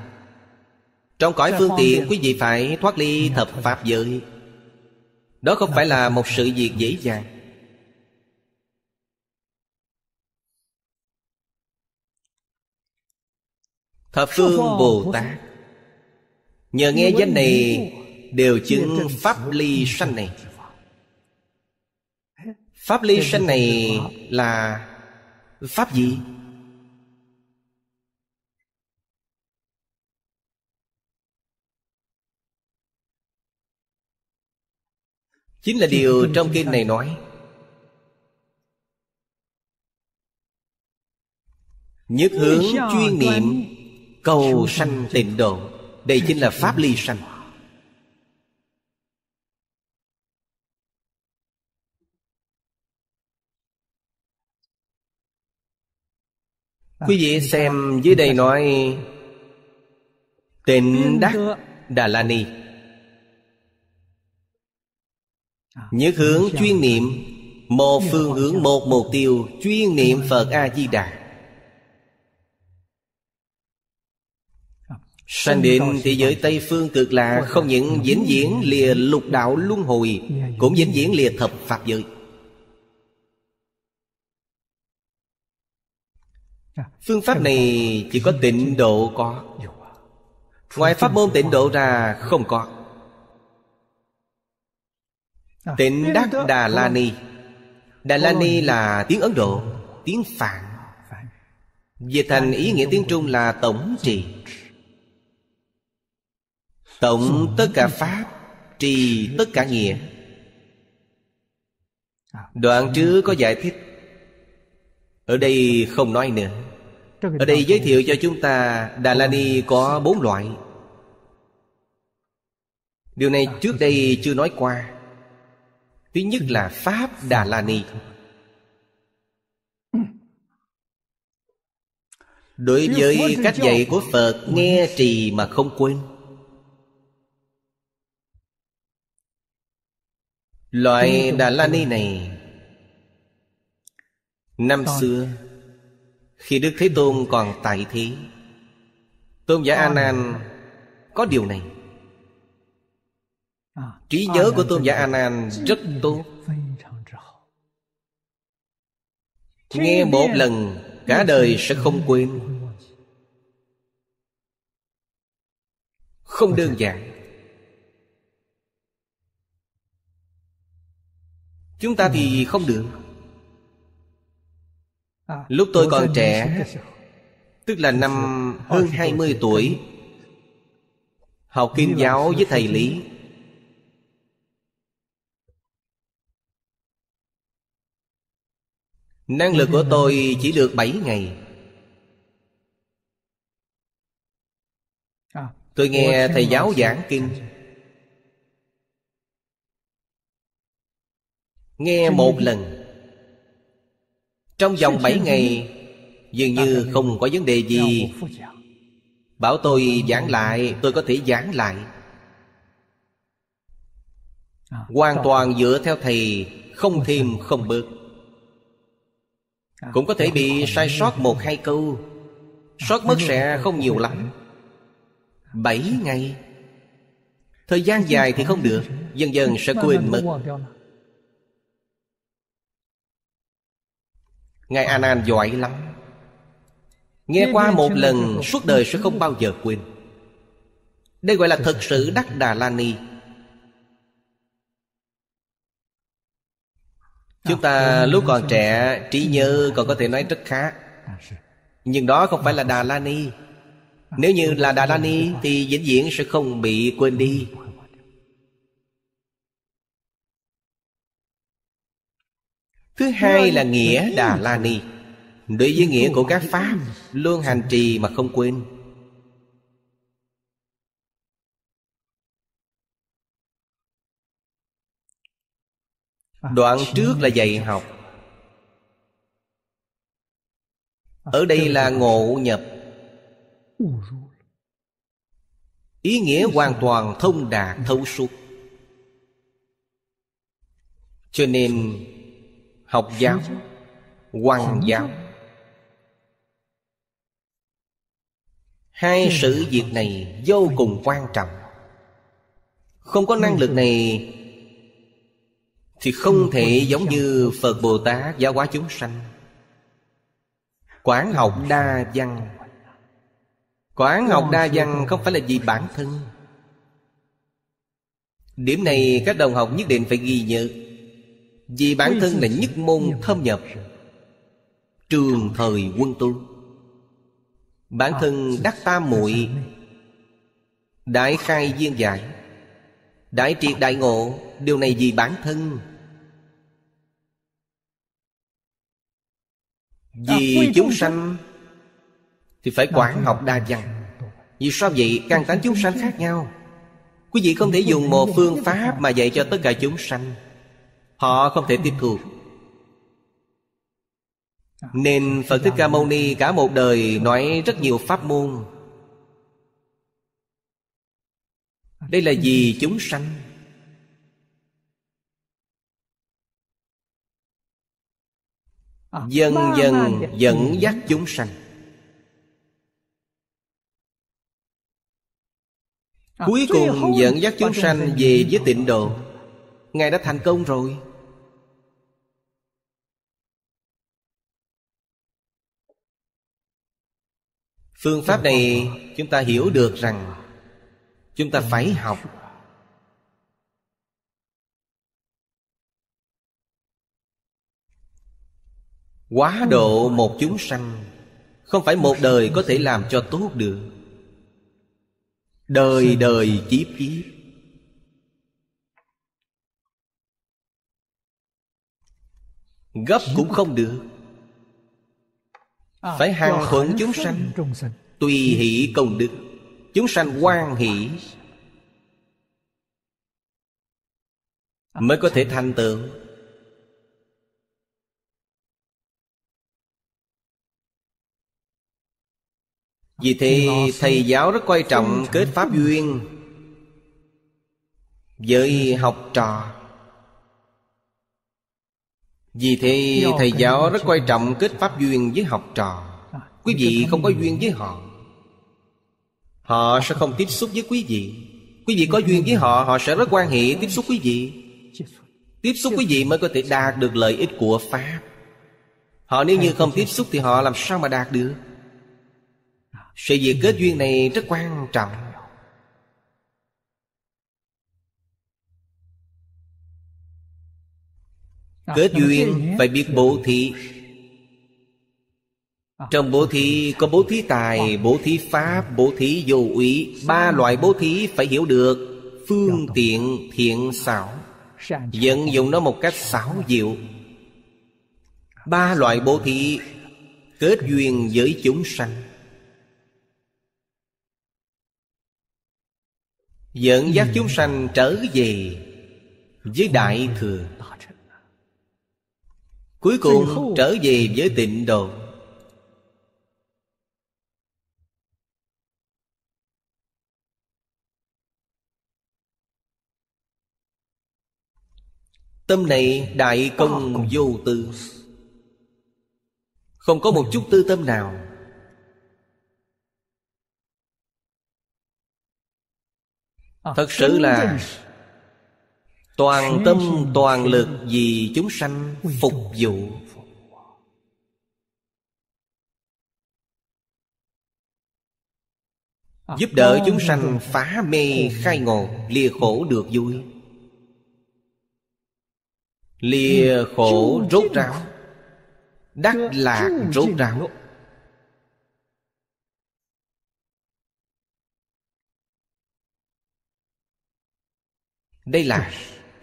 Trong cõi phương tiện, Quý vị phải thoát ly thập pháp giới. Đó không phải là một sự việc dễ dàng. Thập phương Bồ Tát. Nhờ nghe danh này Đều chứng Pháp ly sanh này. Pháp ly sanh này là Pháp gì? Chính là điều trong kinh này nói. Nhất hướng chuyên niệm Cầu sanh tịnh độ. Đây chính là Pháp ly sanh. Quý vị xem dưới đây nói Tịnh Đắc Đà La Ni. Nhất hướng chuyên niệm Một phương hướng một mục tiêu Chuyên niệm Phật A-di-đà Sanh đến thế giới Tây Phương cực lạc Không những vĩnh viễn lìa lục đạo luân hồi Cũng vĩnh viễn lìa thập Pháp giới. Phương pháp này chỉ có tịnh độ có. Ngoài pháp môn tịnh độ ra không có. Tịnh Đắc Đà La Ni. Đà La Ni là tiếng Ấn Độ Tiếng Phạn. Về thành ý nghĩa tiếng Trung là tổng trì Tổng tất cả Pháp, Trì tất cả nghĩa. Đoạn trước có giải thích. Ở đây không nói nữa. Ở đây giới thiệu cho chúng ta Đà La Ni có bốn loại. Điều này trước đây chưa nói qua. Thứ nhất là Pháp Đà La Ni Đối với cách dạy của Phật, Nghe trì mà không quên. Loại Đà La Ni này. Năm xưa Khi Đức Thế Tôn còn tại thế Tôn giả A Nan Có điều này. Trí nhớ của Tôn giả A Nan rất tốt. Nghe một lần Cả đời sẽ không quên. Không đơn giản Chúng ta thì không được. Lúc tôi còn trẻ Tức là năm hơn 20 tuổi Học kinh giáo với thầy Lý. Năng lực của tôi chỉ được 7 ngày. Tôi nghe thầy giáo giảng kinh Nghe một lần. Trong vòng 7 ngày Dường như không có vấn đề gì. Bảo tôi giảng lại Tôi có thể giảng lại. Hoàn toàn dựa theo thầy Không thêm không bớt Cũng có thể bị sai sót một hai câu. Sót mất sẽ không nhiều lắm. Bảy ngày. Thời gian dài thì không được Dần dần sẽ quên mất Ngài A Nan giỏi lắm. Nghe qua một lần Suốt đời sẽ không bao giờ quên. Đây gọi là thật sự Đắc Đà La Ni. Chúng ta lúc còn trẻ Trí nhớ còn có thể nói rất khá Nhưng đó không phải là Đà La Ni. Nếu như là Đà La Ni Thì vĩnh viễn sẽ không bị quên đi Thứ hai là nghĩa Đà La Ni. Đối với nghĩa của các Pháp Luôn hành trì mà không quên. Đoạn trước là dạy học. Ở đây là ngộ nhập. Ý nghĩa hoàn toàn thông đạt thấu suốt. Cho nên học giáo. Hoàng giáo. hai sự việc này vô cùng quan trọng. Không có năng lực này thì không thể giống như phật bồ tát giáo hóa chúng sanh. Quán học đa văn. Quán học đa văn không phải là vì bản thân. Điểm này các đồng học nhất định phải ghi nhớ vì bản thân là nhất môn thâm nhập Trường thời quân tu. Bản thân đắc tam muội Đại khai viên giải Đại triệt đại ngộ Điều này vì bản thân. Vì chúng sanh Thì phải quản học đa văn. Vì sao vậy? Căn tánh chúng sanh khác nhau. Quý vị không thể dùng một phương pháp Mà dạy cho tất cả chúng sanh Họ không thể tiếp thu. Nên Phật Thích Ca Mâu Ni cả một đời nói rất nhiều pháp môn. Đây là vì chúng sanh. Dần dần dẫn dắt chúng sanh. Cuối cùng dẫn dắt chúng sanh về với tịnh độ. Ngài đã thành công rồi. Phương pháp này chúng ta hiểu được rằng Chúng ta phải học. Quá độ một chúng sanh Không phải một đời có thể làm cho tốt được. Đời đời kiếp kiếp Gấp cũng không được. Phải hàng thuận chúng sanh. Tùy hỷ công đức. Chúng sanh quan hỷ. Mới có thể thành tựu. Vì thế thầy giáo rất quan trọng kết pháp duyên Với học trò Vì thế thầy giáo rất quan trọng kết pháp duyên với học trò. Quý vị không có duyên với họ Họ sẽ không tiếp xúc với quý vị. Quý vị có duyên với họ Họ sẽ rất quan hệ tiếp xúc quý vị. Tiếp xúc quý vị mới có thể đạt được lợi ích của Pháp. Họ nếu như không tiếp xúc thì họ làm sao mà đạt được? Sự việc kết duyên này rất quan trọng Kết duyên phải biết bố thí. Trong bố thí có bố thí tài, bố thí pháp, bố thí vô úy. Ba loại bố thí phải hiểu được. Phương tiện thiện xảo. Vận dụng nó một cách xảo diệu. Ba loại bố thí Kết duyên với chúng sanh. Dẫn dắt chúng sanh trở về Với Đại Thừa Cuối cùng trở về với tịnh độ. Tâm này đại công vô tư. Không có một chút tư tâm nào. Thật sự là Toàn tâm toàn lực vì chúng sanh phục vụ. Giúp đỡ chúng sanh phá mê khai ngộ Lìa khổ được vui. Lìa khổ rốt ráo. Đắc lạc rốt ráo. Đây là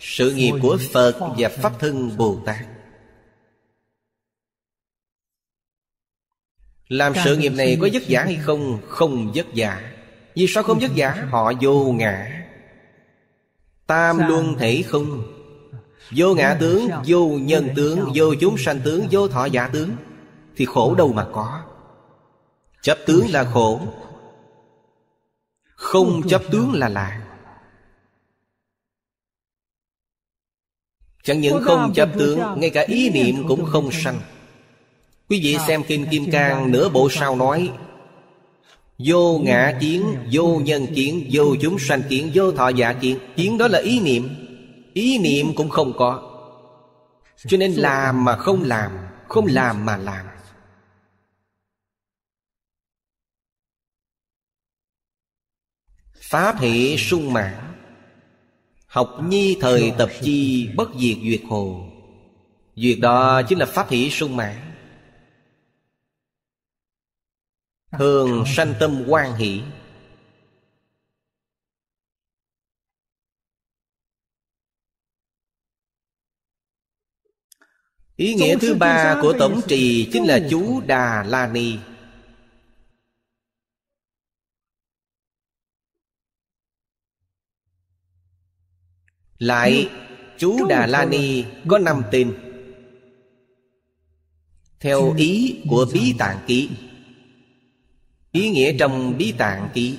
sự nghiệp của Phật và Pháp Thân Bồ Tát. Làm sự nghiệp này có vất vả hay không? Không vất vả. Vì sao không vất vả? Họ vô ngã. Tam luân thể không? Vô ngã tướng, vô nhân tướng, vô chúng sanh tướng, vô thọ giả tướng. Thì khổ đâu mà có? Chấp tướng là khổ. Không chấp tướng là lạc Chẳng những không chấp tướng Ngay cả ý niệm cũng không sanh. Quý vị xem Kinh Kim Cang Nửa bộ sau nói Vô ngã kiến Vô nhân kiến Vô chúng sanh kiến Vô thọ giả kiến. Kiến đó là ý niệm. Ý niệm cũng không có. Cho nên làm mà không làm Không làm mà làm. Pháp hệ sung mãn Học nhi thời tập chi bất diệt duyệt hồ. Duyệt đó chính là pháp hỷ sung mãn. Thường sanh tâm quan hỷ. Ý nghĩa thứ ba của tổng trì chính là chú Đà La Ni Lại chú Đà La Ni có năm tên. Theo ý của Bí Tạng Ký. Ý nghĩa trong Bí Tạng Ký.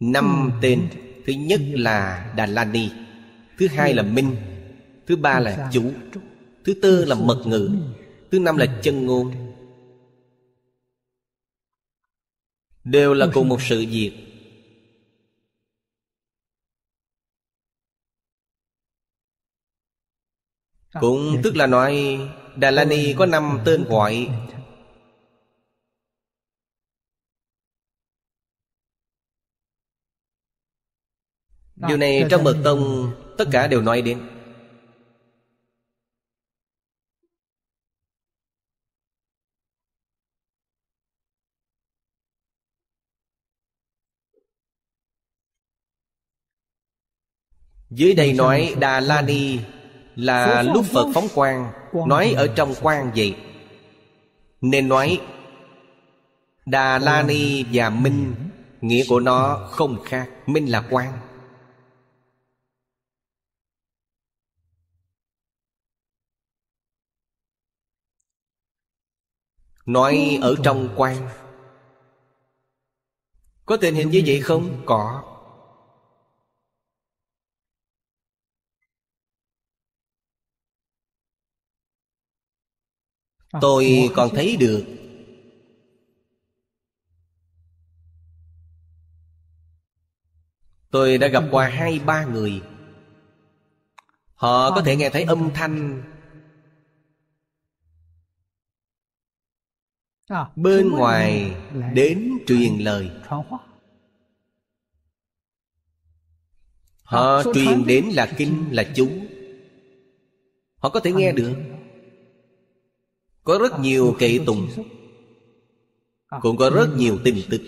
Năm tên. Thứ nhất là Đà La Ni. Thứ hai là Minh. Thứ ba là Chủ. Thứ tư là Mật Ngữ. Thứ năm là Chân Ngôn. Đều là cùng một sự việc Cũng tức là nói Đà La Ni có năm tên gọi. Điều này trong mật tông, Tất cả đều nói đến. Dưới đây nói Đà La Ni là lúc Phật phóng quang Nói ở trong quang vậy. Nên nói Đà La Ni và Minh Nghĩa của nó không khác Minh là quang. Nói ở trong quan Có tình hình như vậy không? Có Tôi còn thấy được. Tôi đã gặp qua hai ba người. Họ có thể nghe thấy âm thanh. Bên ngoài đến truyền lời. Họ truyền đến là kinh là chú. Họ có thể nghe được có rất nhiều kệ tùng, Cũng có rất nhiều tin tức.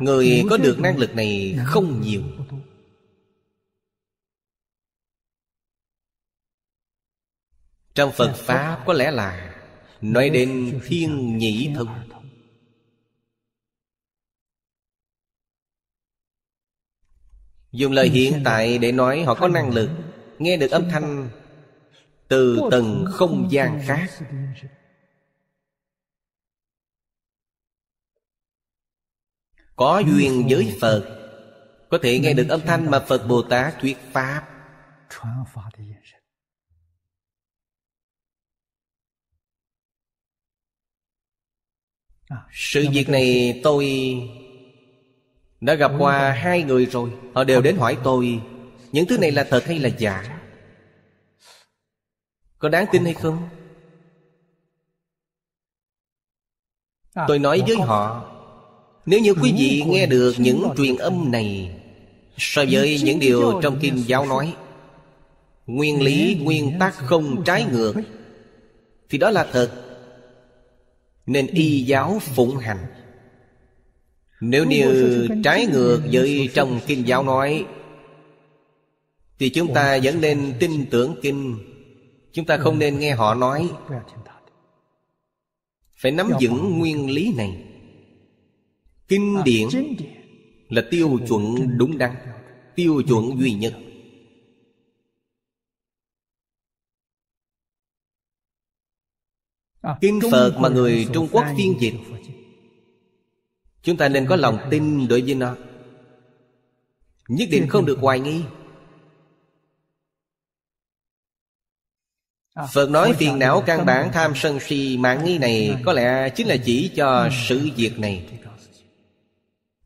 Người có được năng lực này không nhiều. Trong Phật Pháp có lẽ là Nói đến thiên nhĩ thông. Dùng lời hiện tại để nói họ có năng lực Nghe được âm thanh Từ tầng không gian khác. Có duyên với Phật Có thể nghe được âm thanh mà Phật Bồ Tát thuyết Pháp. Sự. Việc này tôi Đã gặp qua hai người rồi Họ đều đến hỏi tôi Những thứ này là thật hay là giả? Có đáng tin hay không? Tôi nói với họ Nếu như quý vị nghe được những truyền âm này So với những điều trong kinh giáo nói Nguyên lý, nguyên tắc không trái ngược Thì đó là thật. Nên y giáo phụng hành Nếu như trái ngược với trong kinh giáo nói Thì chúng ta vẫn nên tin tưởng kinh Chúng ta không nên nghe họ nói Phải nắm vững nguyên lý này Kinh điển là tiêu chuẩn đúng đắn Tiêu chuẩn duy nhất À, Kinh Phật mà người Trung Quốc phiên dịch Chúng ta nên có lòng tin đối với nó. Nhất định không được hoài nghi. À, Phật nói phiền não căn bản tham sân si mạng nghi này Có lẽ chính là chỉ cho sự việc này.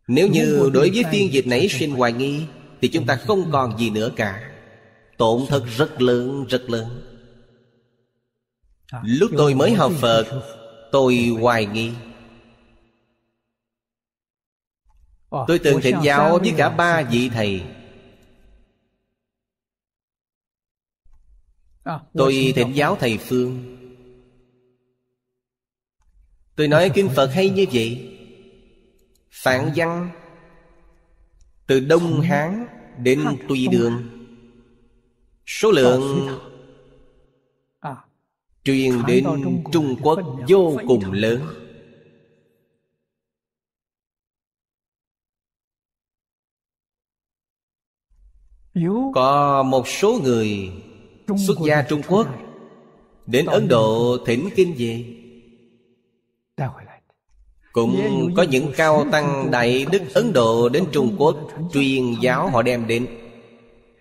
Nếu như đối với phiên dịch nảy sinh hoài nghi Thì chúng ta không còn gì nữa cả. Tổn thất rất lớn rất lớn. Lúc tôi mới học Phật Tôi hoài nghi Tôi từng thịnh giáo với cả ba vị thầy. Tôi thịnh giáo thầy Phương. Tôi nói Kinh Phật hay như vậy? Phạn văn Từ Đông Hán đến Tuy Đường. Số lượng truyền đến trung quốc vô cùng lớn Có một số người Xuất gia Trung Quốc Đến Ấn Độ thỉnh kinh về. Cũng có những cao tăng Đại Đức Ấn Độ đến Trung Quốc Truyền giáo họ đem đến.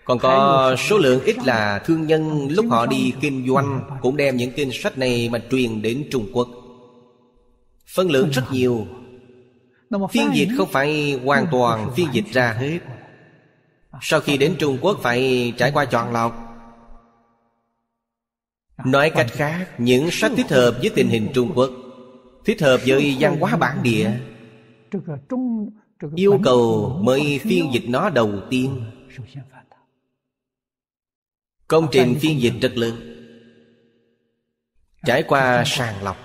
Còn có số lượng ít là thương nhân Lúc họ đi kinh doanh Cũng đem những kinh sách này mà truyền đến Trung Quốc. Phân lượng rất nhiều. Phiên dịch không phải hoàn toàn phiên dịch ra hết sau khi đến Trung Quốc phải trải qua chọn lọc. Nói cách khác, Những sách thích hợp với tình hình Trung Quốc, Thích hợp với văn hóa bản địa, Yêu cầu mới phiên dịch nó đầu tiên. Công trình phiên dịch rất lớn, Trải qua sàng lọc.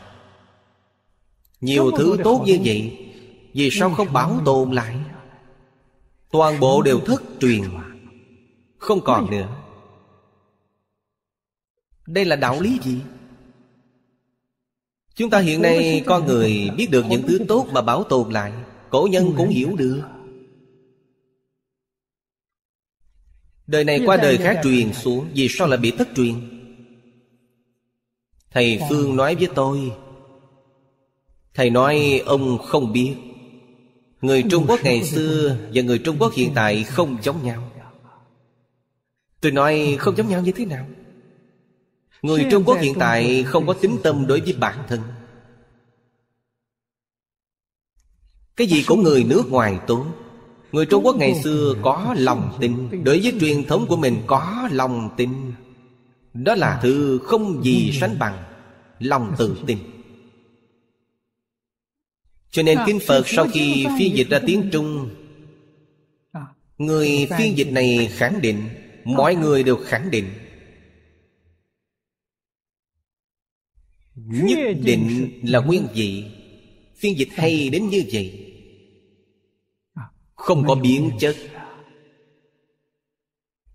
Nhiều thứ tốt như vậy, Vì sao không bảo tồn lại? Toàn bộ đều thất truyền. Không còn nữa. Đây là đạo lý gì? Chúng ta hiện nay con người biết được những thứ tốt mà bảo tồn lại. Cổ nhân cũng hiểu được. Đời này qua đời khác truyền xuống, Vì sao lại bị thất truyền? Thầy Phương nói với tôi. Thầy nói, ông không biết. Người Trung Quốc ngày xưa Và người Trung Quốc hiện tại không giống nhau. Tôi nói không giống nhau như thế nào? Người Trung Quốc hiện tại không có tính tâm đối với bản thân. Cái gì cũng người nước ngoài tốt Người Trung Quốc ngày xưa có lòng tin. Đối với truyền thống của mình có lòng tin. Đó là thứ không gì sánh bằng Lòng tự tin Cho nên Kinh Phật sau khi phiên dịch ra tiếng Trung Người phiên dịch này khẳng định Mọi người đều khẳng định. Nhất định là nguyên vị. Phiên dịch hay đến như vậy không có biến chất.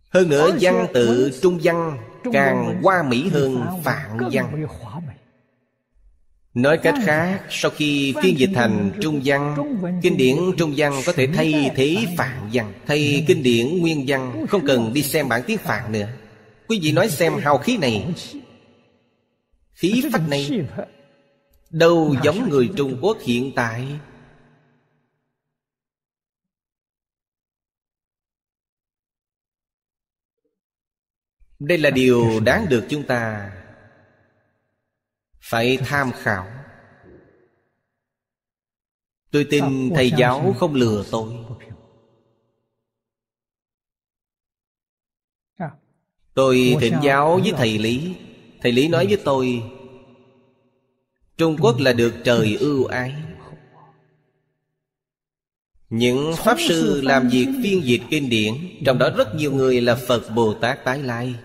Hơn nữa văn tự trung văn Càng hoa mỹ hơn phạn văn Nói cách khác Sau khi phiên dịch thành trung văn Kinh điển trung văn có thể thay thế phạn văn Thay kinh điển nguyên văn Không cần đi xem bản tiếng phạn nữa. Quý vị nói xem hào khí này. Khí phách này Đâu giống người Trung Quốc hiện tại? Đây là điều đáng được chúng ta phải tham khảo. Tôi tin thầy giáo không lừa tôi. Tôi thỉnh giáo với thầy lý. Thầy lý nói với tôi trung quốc là được trời ưu ái. Những Pháp Sư làm việc phiên dịch kinh điển Trong đó rất nhiều người là Phật Bồ Tát Tái Lai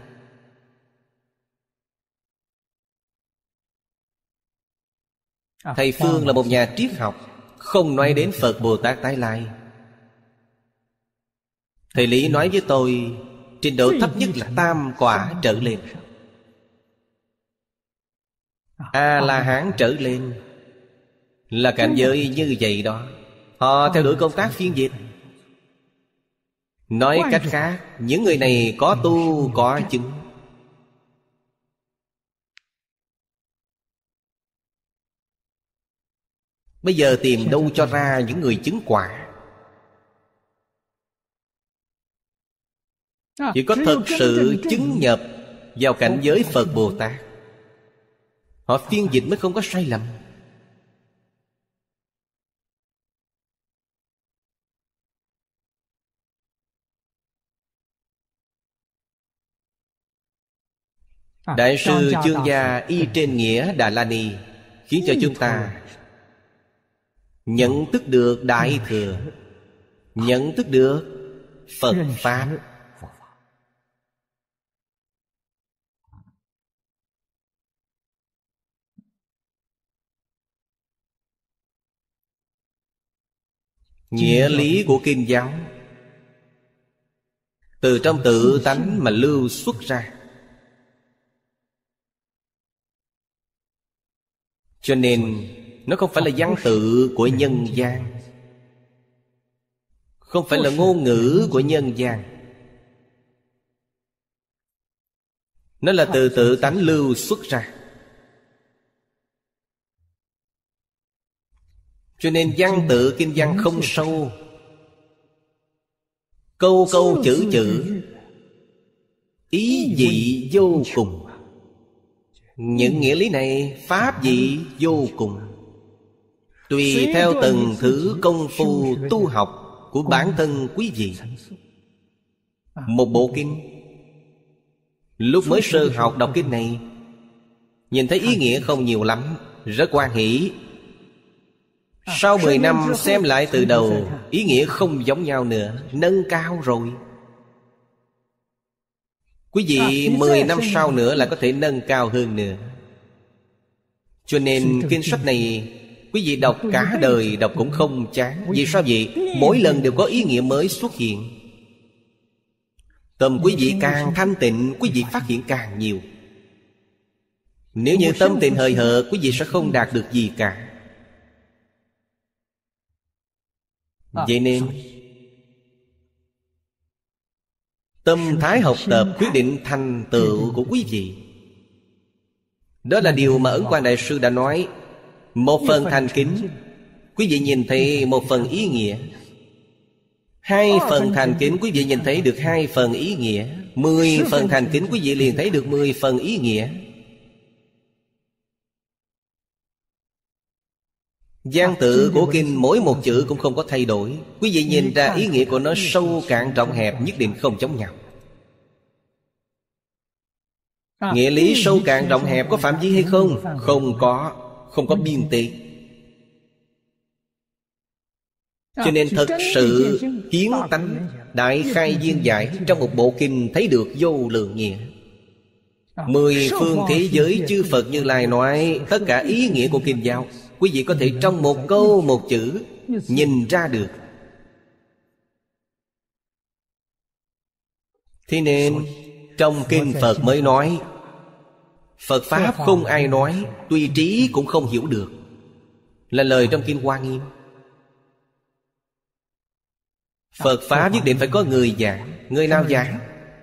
Thầy Phương là một nhà triết học Không nói đến Phật Bồ Tát Tái Lai. Thầy Lý nói với tôi Trình độ thấp nhất là tam quả trở lên. à, A-la-hán trở lên. Là cảnh giới như vậy đó. Họ theo đuổi công tác phiên dịch Nói cách khác Những người này có tu có chứng Bây giờ tìm đâu cho ra những người chứng quả. Chỉ có thật sự chứng nhập Vào cảnh giới Phật Bồ Tát. Họ phiên dịch mới không có sai lầm. Đại sư chương gia y trên nghĩa Đà La Ni Khiến cho chúng ta Nhận thức được Đại Thừa. Nhận thức được Phật Pháp. Nghĩa lý của Kinh giáo. Từ trong tự tánh mà lưu xuất ra. Cho nên nó không phải là văn tự của nhân gian. Không phải là ngôn ngữ của nhân gian. Nó là từ tự tánh lưu xuất ra. Cho nên văn tự kinh văn không sâu. Câu câu chữ chữ, Ý dị vô cùng. Những nghĩa lý này, Pháp dị vô cùng. Tùy theo từng thứ công phu tu học Của bản thân quý vị. Một bộ kinh. Lúc mới sơ học đọc kinh này Nhìn thấy ý nghĩa không nhiều lắm Rất quan hỷ. Sau 10 năm xem lại từ đầu Ý nghĩa không giống nhau nữa Nâng cao rồi. Quý vị 10 năm sau nữa là có thể nâng cao hơn nữa. Cho nên kinh sách này Quý vị đọc cả đời đọc cũng không chán. Vì sao vậy? Mỗi lần đều có ý nghĩa mới xuất hiện. Tâm quý vị càng thanh tịnh, Quý vị phát hiện càng nhiều. Nếu như tâm tịnh hời hợt, Quý vị sẽ không đạt được gì cả. Vậy nên, Tâm thái học tập quyết định thành tựu của quý vị. Đó là điều mà Ấn Quang Đại Sư đã nói. Một phần thành kính. Quý vị nhìn thấy một phần ý nghĩa. Hai phần thành kính quý vị nhìn thấy được hai phần ý nghĩa. Mười phần thành kính quý vị liền thấy được mười phần ý nghĩa. Giang tự của kinh mỗi một chữ cũng không có thay đổi. Quý vị nhìn ra ý nghĩa của nó sâu cạn trọng hẹp nhất định không giống nhau. À, Nghĩa lý sâu cạn rộng hẹp có phạm vi hay không? Không. có không có biên tế. Cho nên thật sự kiến tánh Đại khai viên giải Trong một bộ kinh thấy được vô lượng nghĩa. Mười phương thế giới chư Phật Như Lai nói Tất cả ý nghĩa của kinh giáo. Quý vị có thể trong một câu, một chữ Nhìn ra được. Thế nên Trong kinh Phật mới nói Phật Pháp không ai nói Tuy trí cũng không hiểu được. Là lời trong Kinh Hoa Nghiêm. Phật Pháp nhất định phải có người giảng Người nào giảng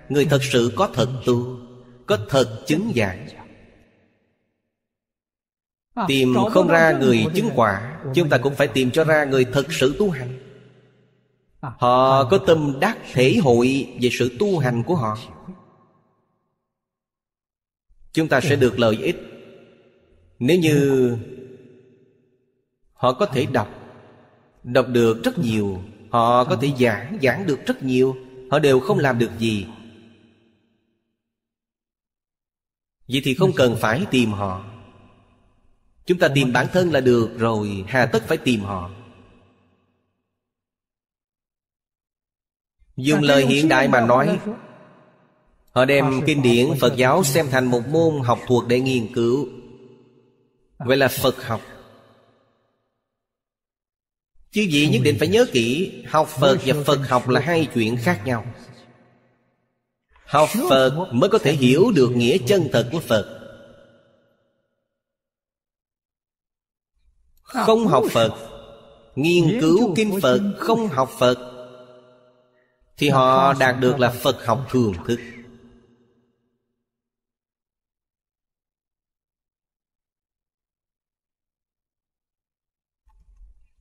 Người thật sự có thật tu Có thật chứng giảng. Tìm không ra người chứng quả Chúng ta cũng phải tìm cho ra người thật sự tu hành. Họ có tâm đắc thể hội về sự tu hành của họ Chúng ta sẽ được lợi ích. Nếu như Họ có thể đọc Đọc được rất nhiều Họ có thể giảng, giảng được rất nhiều Họ đều không làm được gì. Vậy thì không cần phải tìm họ. Chúng ta tìm bản thân là được rồi Hà tất phải tìm họ. Dùng lời hiện đại mà nói Họ đem kinh điển Phật giáo xem thành một môn học thuộc để nghiên cứu. Gọi là Phật học. Chứ gì nhất định phải nhớ kỹ Học Phật và Phật học là hai chuyện khác nhau. Học Phật mới có thể hiểu được nghĩa chân thật của Phật. Không học Phật Nghiên cứu kinh Phật Không học Phật Thì họ đạt được là Phật học thường thức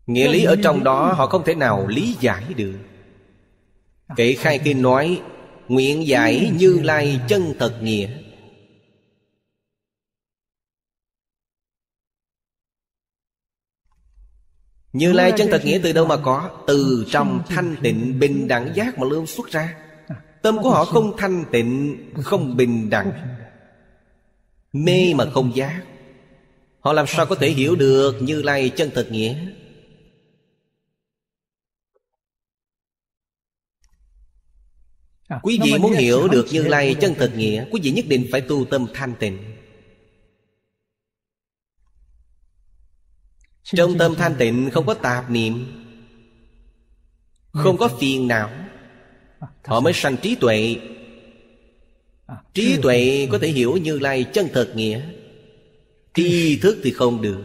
Nghĩa lý ở trong đó họ không thể nào lý giải được. Kể khai kinh nói Nguyện giải như lai chân thật nghĩa. Như lai chân thật nghĩa từ đâu mà có? Từ trong thanh tịnh bình đẳng giác mà lưu xuất ra. Tâm của họ không thanh tịnh Không bình đẳng. Mê mà không giác. Họ làm sao có thể hiểu được Như lai chân thật nghĩa quý vị muốn hiểu được Như Lai chân thật nghĩa Quý vị nhất định phải tu tâm thanh tịnh. Trong tâm thanh tịnh không có tạp niệm Không có phiền não à, Họ mới sanh trí tuệ. À, Trí tuệ có thể hiểu Như Lai chân thật nghĩa. Tri thức thì không được.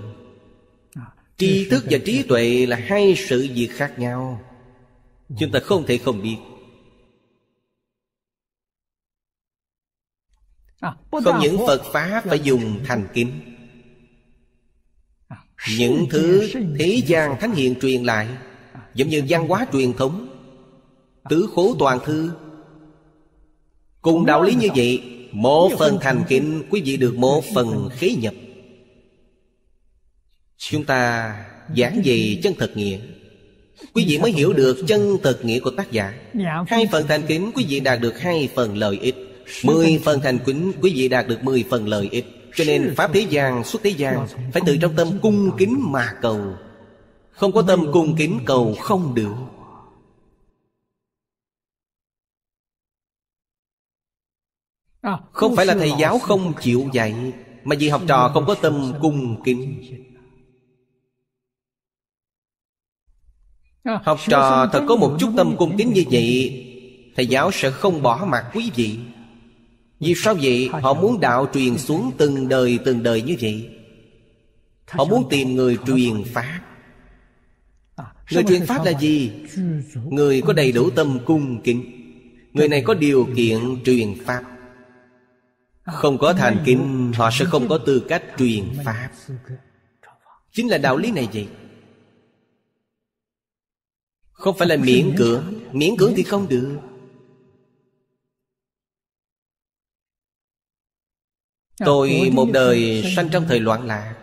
Tri thức và trí tuệ là hai sự việc khác nhau. Chúng ta không thể không biết Không những Phật Pháp phải dùng thành kính Những thứ thế gian thánh hiện truyền lại Giống như văn hóa truyền thống Tứ khố toàn thư. Cùng đạo lý như vậy Một phần thành kính Quý vị được một phần khế nhập. Chúng ta giảng về chân thật nghĩa. Quý vị mới hiểu được chân thật nghĩa của tác giả. Hai phần thành kính quý vị đạt được hai phần lợi ích Mười phần thành kính quý vị đạt được mười phần lợi ích. Cho nên Pháp thế gian xuất thế gian Phải từ trong tâm cung kính mà cầu. Không có tâm cung kính cầu không được. Không phải là thầy giáo không chịu dạy Mà vì học trò không có tâm cung kính. Học trò thật có một chút tâm cung kính như vậy Thầy giáo sẽ không bỏ mặt quý vị vì sao vậy? Họ muốn đạo truyền xuống từng đời từng đời như vậy. Họ muốn tìm người truyền Pháp. Người truyền Pháp là gì? Người có đầy đủ tâm cung kính. Người này có điều kiện truyền Pháp. Không có thành kính, Họ sẽ không có tư cách truyền Pháp. Chính là đạo lý này vậy. Không phải là miễn cưỡng. Miễn cưỡng thì không được. Tôi một đời sanh trong thời loạn lạc.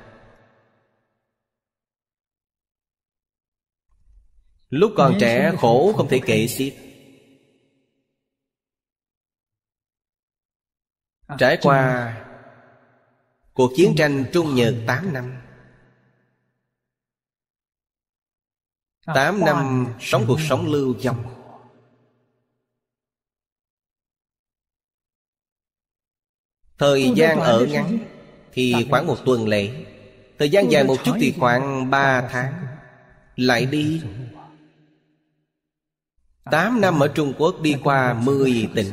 Lúc còn trẻ khổ không thể kể xiết. Trải qua Cuộc chiến tranh Trung Nhật 8 năm. Tám năm sống cuộc sống lưu vong Thời gian ở ngắn Thì khoảng một tuần lễ. Thời gian dài một chút thì khoảng ba tháng. Lại đi. Tám năm ở Trung Quốc đi qua mười tỉnh.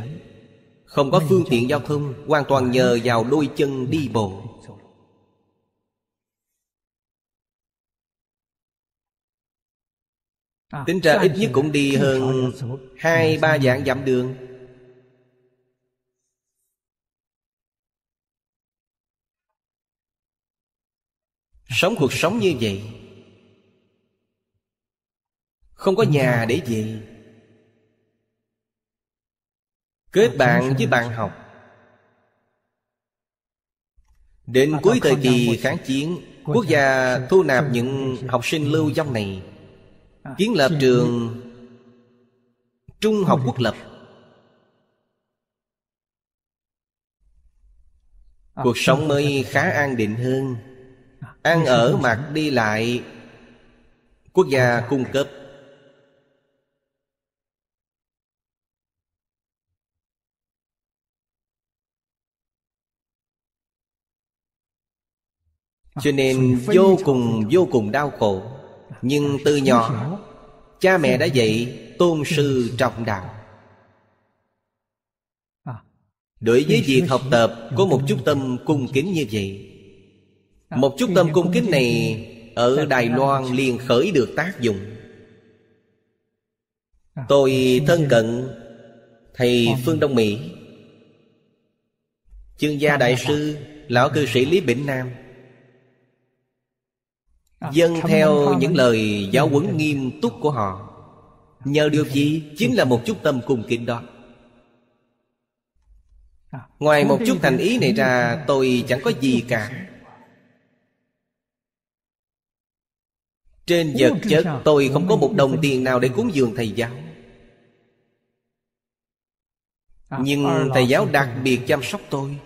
Không có phương tiện giao thông Hoàn toàn nhờ vào đôi chân đi bộ. À, Tính ra ít nhất cũng đi hơn Hai ba dạng dặm đường Sống cuộc sống như vậy. Không có nhà để về. Kết bạn với bạn học. Đến cuối thời kỳ kháng chiến Quốc gia thu nạp những học sinh lưu vong này. Kiến lập trường Trung học quốc lập. Cuộc sống mới khá an định hơn Ăn ở [LAUGHS] mặc đi lại. Quốc gia cung cấp. Cho nên vô cùng vô cùng đau khổ. Nhưng từ nhỏ Cha mẹ đã dạy tôn sư trọng đạo. Đối với việc học tập Có một chút tâm cung kính như vậy Một chút tâm cung kính này Ở Đài Loan liền khởi được tác dụng. Tôi thân cận Thầy Phương Đông Mỹ. Chương gia đại sư Lão cư sĩ Lý Bỉnh Nam. Dân theo những lời giáo huấn nghiêm túc của họ. Nhờ điều gì? chính là một chút tâm cung kính đó. Ngoài một chút thành ý này ra Tôi chẳng có gì cả Trên vật chất tôi không có một đồng tiền nào để cúng dường thầy giáo. Nhưng thầy giáo đặc biệt chăm sóc tôi.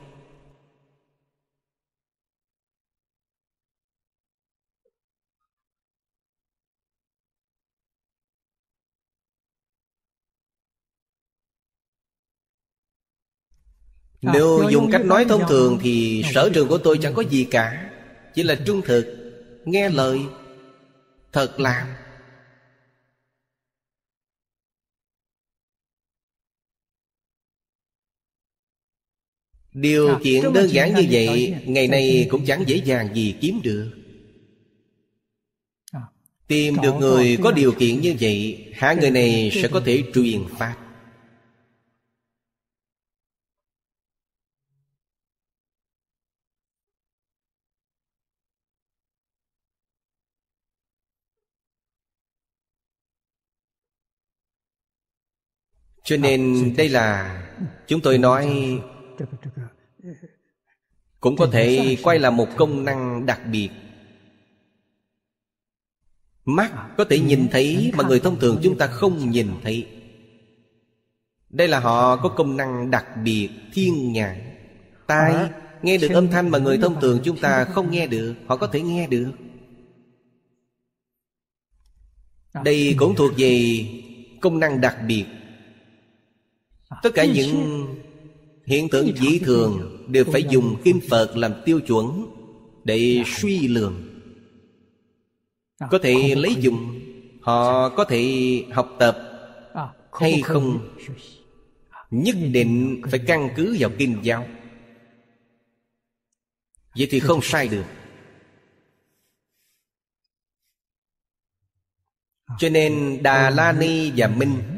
Nếu dùng cách nói thông thường Thì sở trường của tôi chẳng có gì cả Chỉ là trung thực Nghe lời Thật làm Điều kiện đơn giản như vậy Ngày nay cũng chẳng dễ dàng gì kiếm được. À, Tìm được người có điều kiện như vậy Hạ người này sẽ có thể truyền Pháp cho nên đây là chúng tôi nói cũng có thể quay là một công năng đặc biệt. Mắt có thể nhìn thấy mà người thông thường chúng ta không nhìn thấy. Đây là họ có công năng đặc biệt thiên nhãn. Tai nghe được âm thanh mà người thông thường chúng ta không nghe được họ có thể nghe được. Đây cũng thuộc về công năng đặc biệt tất cả những hiện tượng dĩ thường đều phải dùng kinh phật làm tiêu chuẩn để suy lường. Có thể lấy dùng họ có thể học tập hay không nhất định phải căn cứ vào kinh giáo vậy thì không sai được. Cho nên đà la ni và minh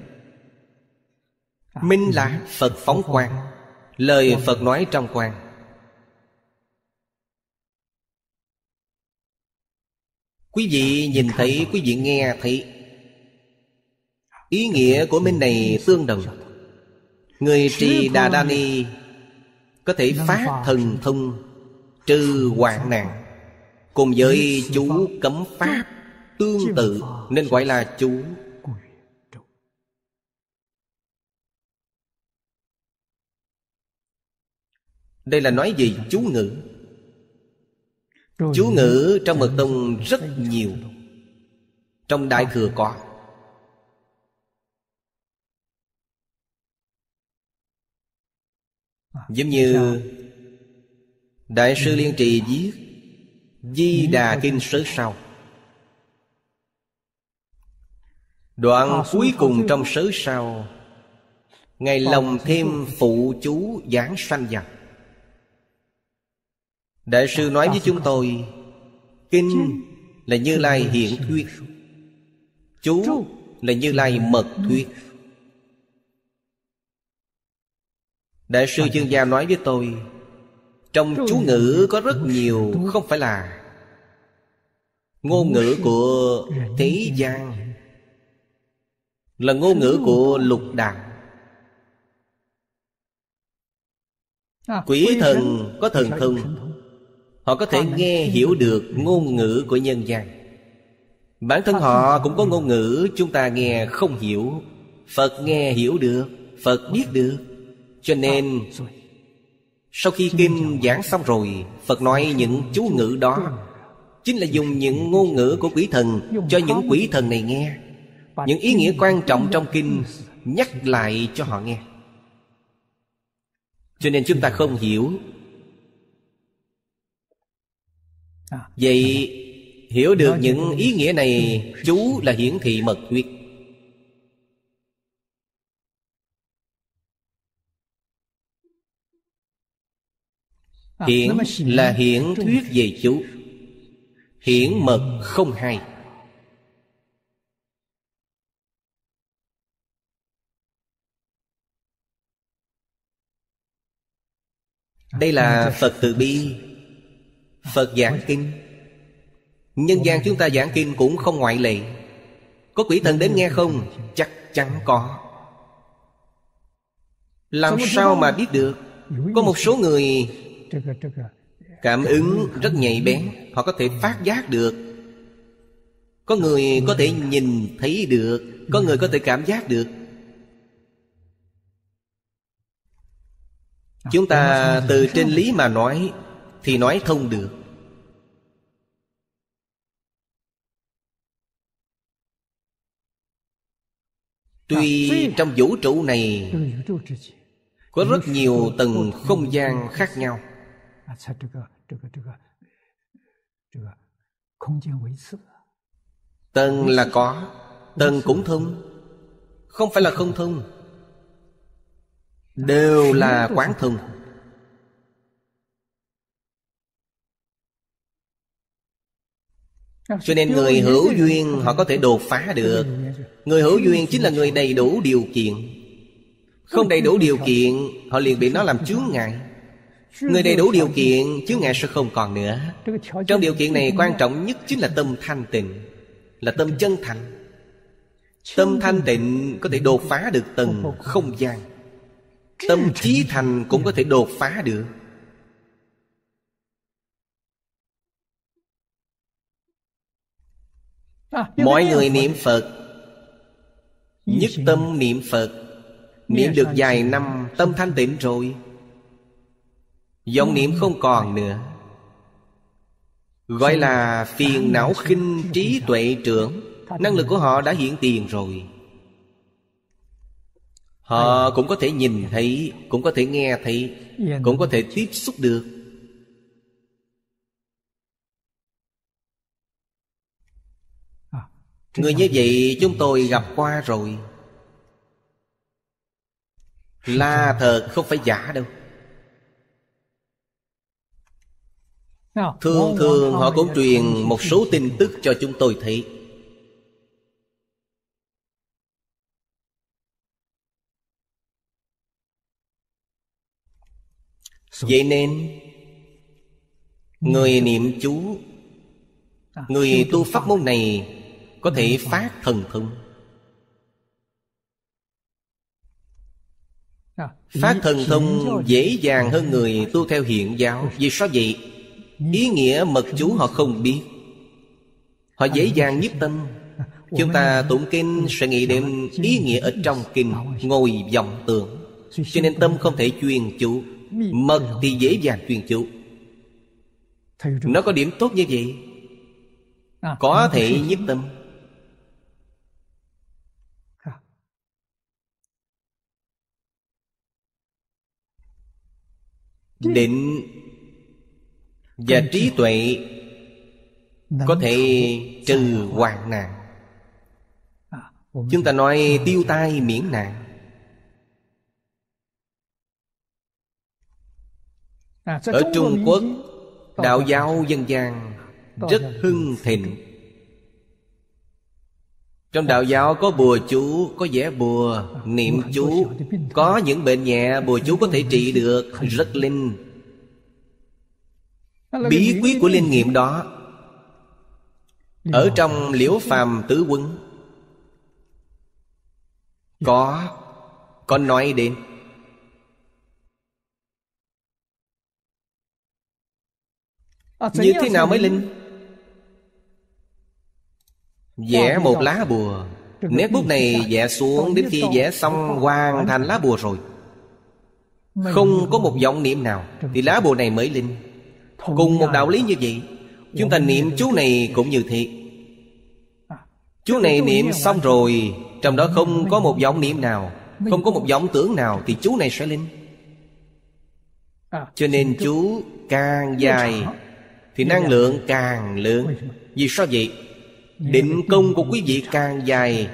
minh là phật phóng quang. Lời phật nói trong quang. Quý vị nhìn thấy quý vị nghe thấy. Ý nghĩa của minh này tương đồng. Người trì đà đa ni có thể phát thần thông trừ hoạn nạn. Cùng với chú cấm pháp tương tự nên gọi là chú đây là nói gì chú ngữ. Chú ngữ trong mật tông rất nhiều. trong đại thừa có. Giống như đại sư liên trì viết di đà kinh sớ sau. Đoạn cuối cùng trong sớ sau ngày lòng thêm phụ chú giảng sanh vật Đại sư nói với chúng tôi, Kinh là Như Lai hiện thuyết, Chú là Như Lai mật thuyết. Đại sư chương gia nói với tôi, Trong chú ngữ có rất nhiều Không phải là Ngôn ngữ của thế gian, Là ngôn ngữ của lục đạo. Quỷ thần có thần thông Họ có thể nghe hiểu được ngôn ngữ của nhân gian. Bản thân họ cũng có ngôn ngữ chúng ta nghe không hiểu. Phật nghe hiểu được Phật biết được. Cho nên Sau khi kinh giảng xong rồi Phật nói những chú ngữ đó. Chính là dùng những ngôn ngữ của quỷ thần Cho những quỷ thần này nghe. Những ý nghĩa quan trọng trong kinh Nhắc lại cho họ nghe. Cho nên chúng ta không hiểu Vậy hiểu được những ý nghĩa này Chú là hiển thị mật thuyết Hiển là hiển thuyết về chú. Hiển mật không hay. Đây là Phật từ bi Phật giảng kinh. Nhân gian chúng ta giảng kinh cũng không ngoại lệ. Có quỷ thần đến nghe không? Chắc chắn có. Làm sao mà biết được? Có một số người Cảm ứng rất nhạy bén. Họ có thể phát giác được. Có người có thể nhìn thấy được. Có người có thể cảm giác được. Chúng ta từ trên lý mà nói thì nói thông được. Tuy trong vũ trụ này có rất nhiều tầng không gian khác nhau. Tầng là có, tầng cũng thông. Không phải là không thông. Đều là quán thông. Cho nên người hữu duyên họ có thể đột phá được. Người hữu duyên chính là người đầy đủ điều kiện. Không đầy đủ điều kiện Họ liền bị nó làm chướng ngại. Người đầy đủ điều kiện chướng ngại sẽ không còn nữa. Trong điều kiện này quan trọng nhất chính là tâm thanh tịnh Là tâm chân thành. Tâm thanh tịnh có thể đột phá được từng không gian. Tâm trí thành cũng có thể đột phá được Mọi người niệm Phật. Nhất tâm niệm Phật. Niệm được vài năm Tâm thanh tịnh rồi. Dòng niệm không còn nữa. Gọi là phiền não khinh trí tuệ trưởng. Năng lực của họ đã hiện tiền rồi. Họ cũng có thể nhìn thấy Cũng có thể nghe thấy Cũng có thể tiếp xúc được Người như vậy chúng tôi gặp qua rồi. Là thật không phải giả đâu. Thường thường họ cũng truyền một số tin tức cho chúng tôi thấy. Vậy nên Người niệm chú Người tu pháp môn này Có thể phát thần thông. Phát thần thông dễ dàng hơn người tu theo hiện giáo. Vì sao vậy? Ý nghĩa mật chú họ không biết. Họ dễ dàng nhiếp tâm. Chúng ta tụng kinh sẽ nghĩ đến ý nghĩa ở trong kinh Ngồi vọng tưởng. Cho nên tâm không thể chuyên chú. Mật thì dễ dàng chuyên chú. Nó có điểm tốt như vậy? Có thể nhiếp tâm Định Và trí tuệ Có thể trừ hoạn nạn. Chúng ta nói tiêu tai miễn nạn. Ở Trung Quốc Đạo giáo dân gian Rất hưng thịnh trong đạo giáo có bùa chú, Có vẽ bùa Niệm chú. Có những bệnh nhẹ, Bùa chú có thể trị được. Rất linh. Bí quyết của linh nghiệm đó Ở trong liễu phàm tứ quân Có Có nói đến. Như thế nào mới linh? Vẽ một lá bùa. Nét bút này vẽ xuống Đến khi vẽ xong hoàn thành lá bùa rồi. Không có một vọng niệm nào. Thì lá bùa này mới linh. Cùng một đạo lý như vậy Chúng ta niệm chú này cũng như thế Chú này niệm xong rồi Trong đó không có một vọng niệm nào Không có một vọng tưởng nào Thì chú này sẽ linh. Cho nên chú càng dài Thì năng lượng càng lớn Vì sao vậy? Định công của quý vị càng dài.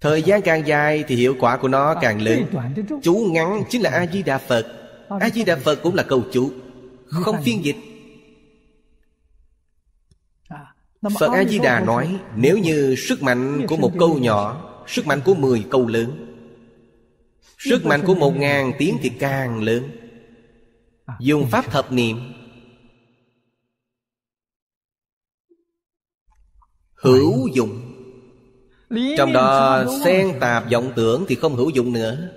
Thời gian càng dài Thì hiệu quả của nó càng lớn. Chú ngắn chính là A-di-đà Phật. A-di-đà Phật cũng là câu chú Không phiên dịch. Phật A-di-đà nói, Nếu như sức mạnh của một câu nhỏ, Sức mạnh của mười câu lớn, Sức mạnh của một ngàn tiếng thì càng lớn. Dùng pháp thập niệm Hữu dụng. Trong đó xen tạp vọng tưởng thì không hữu dụng nữa.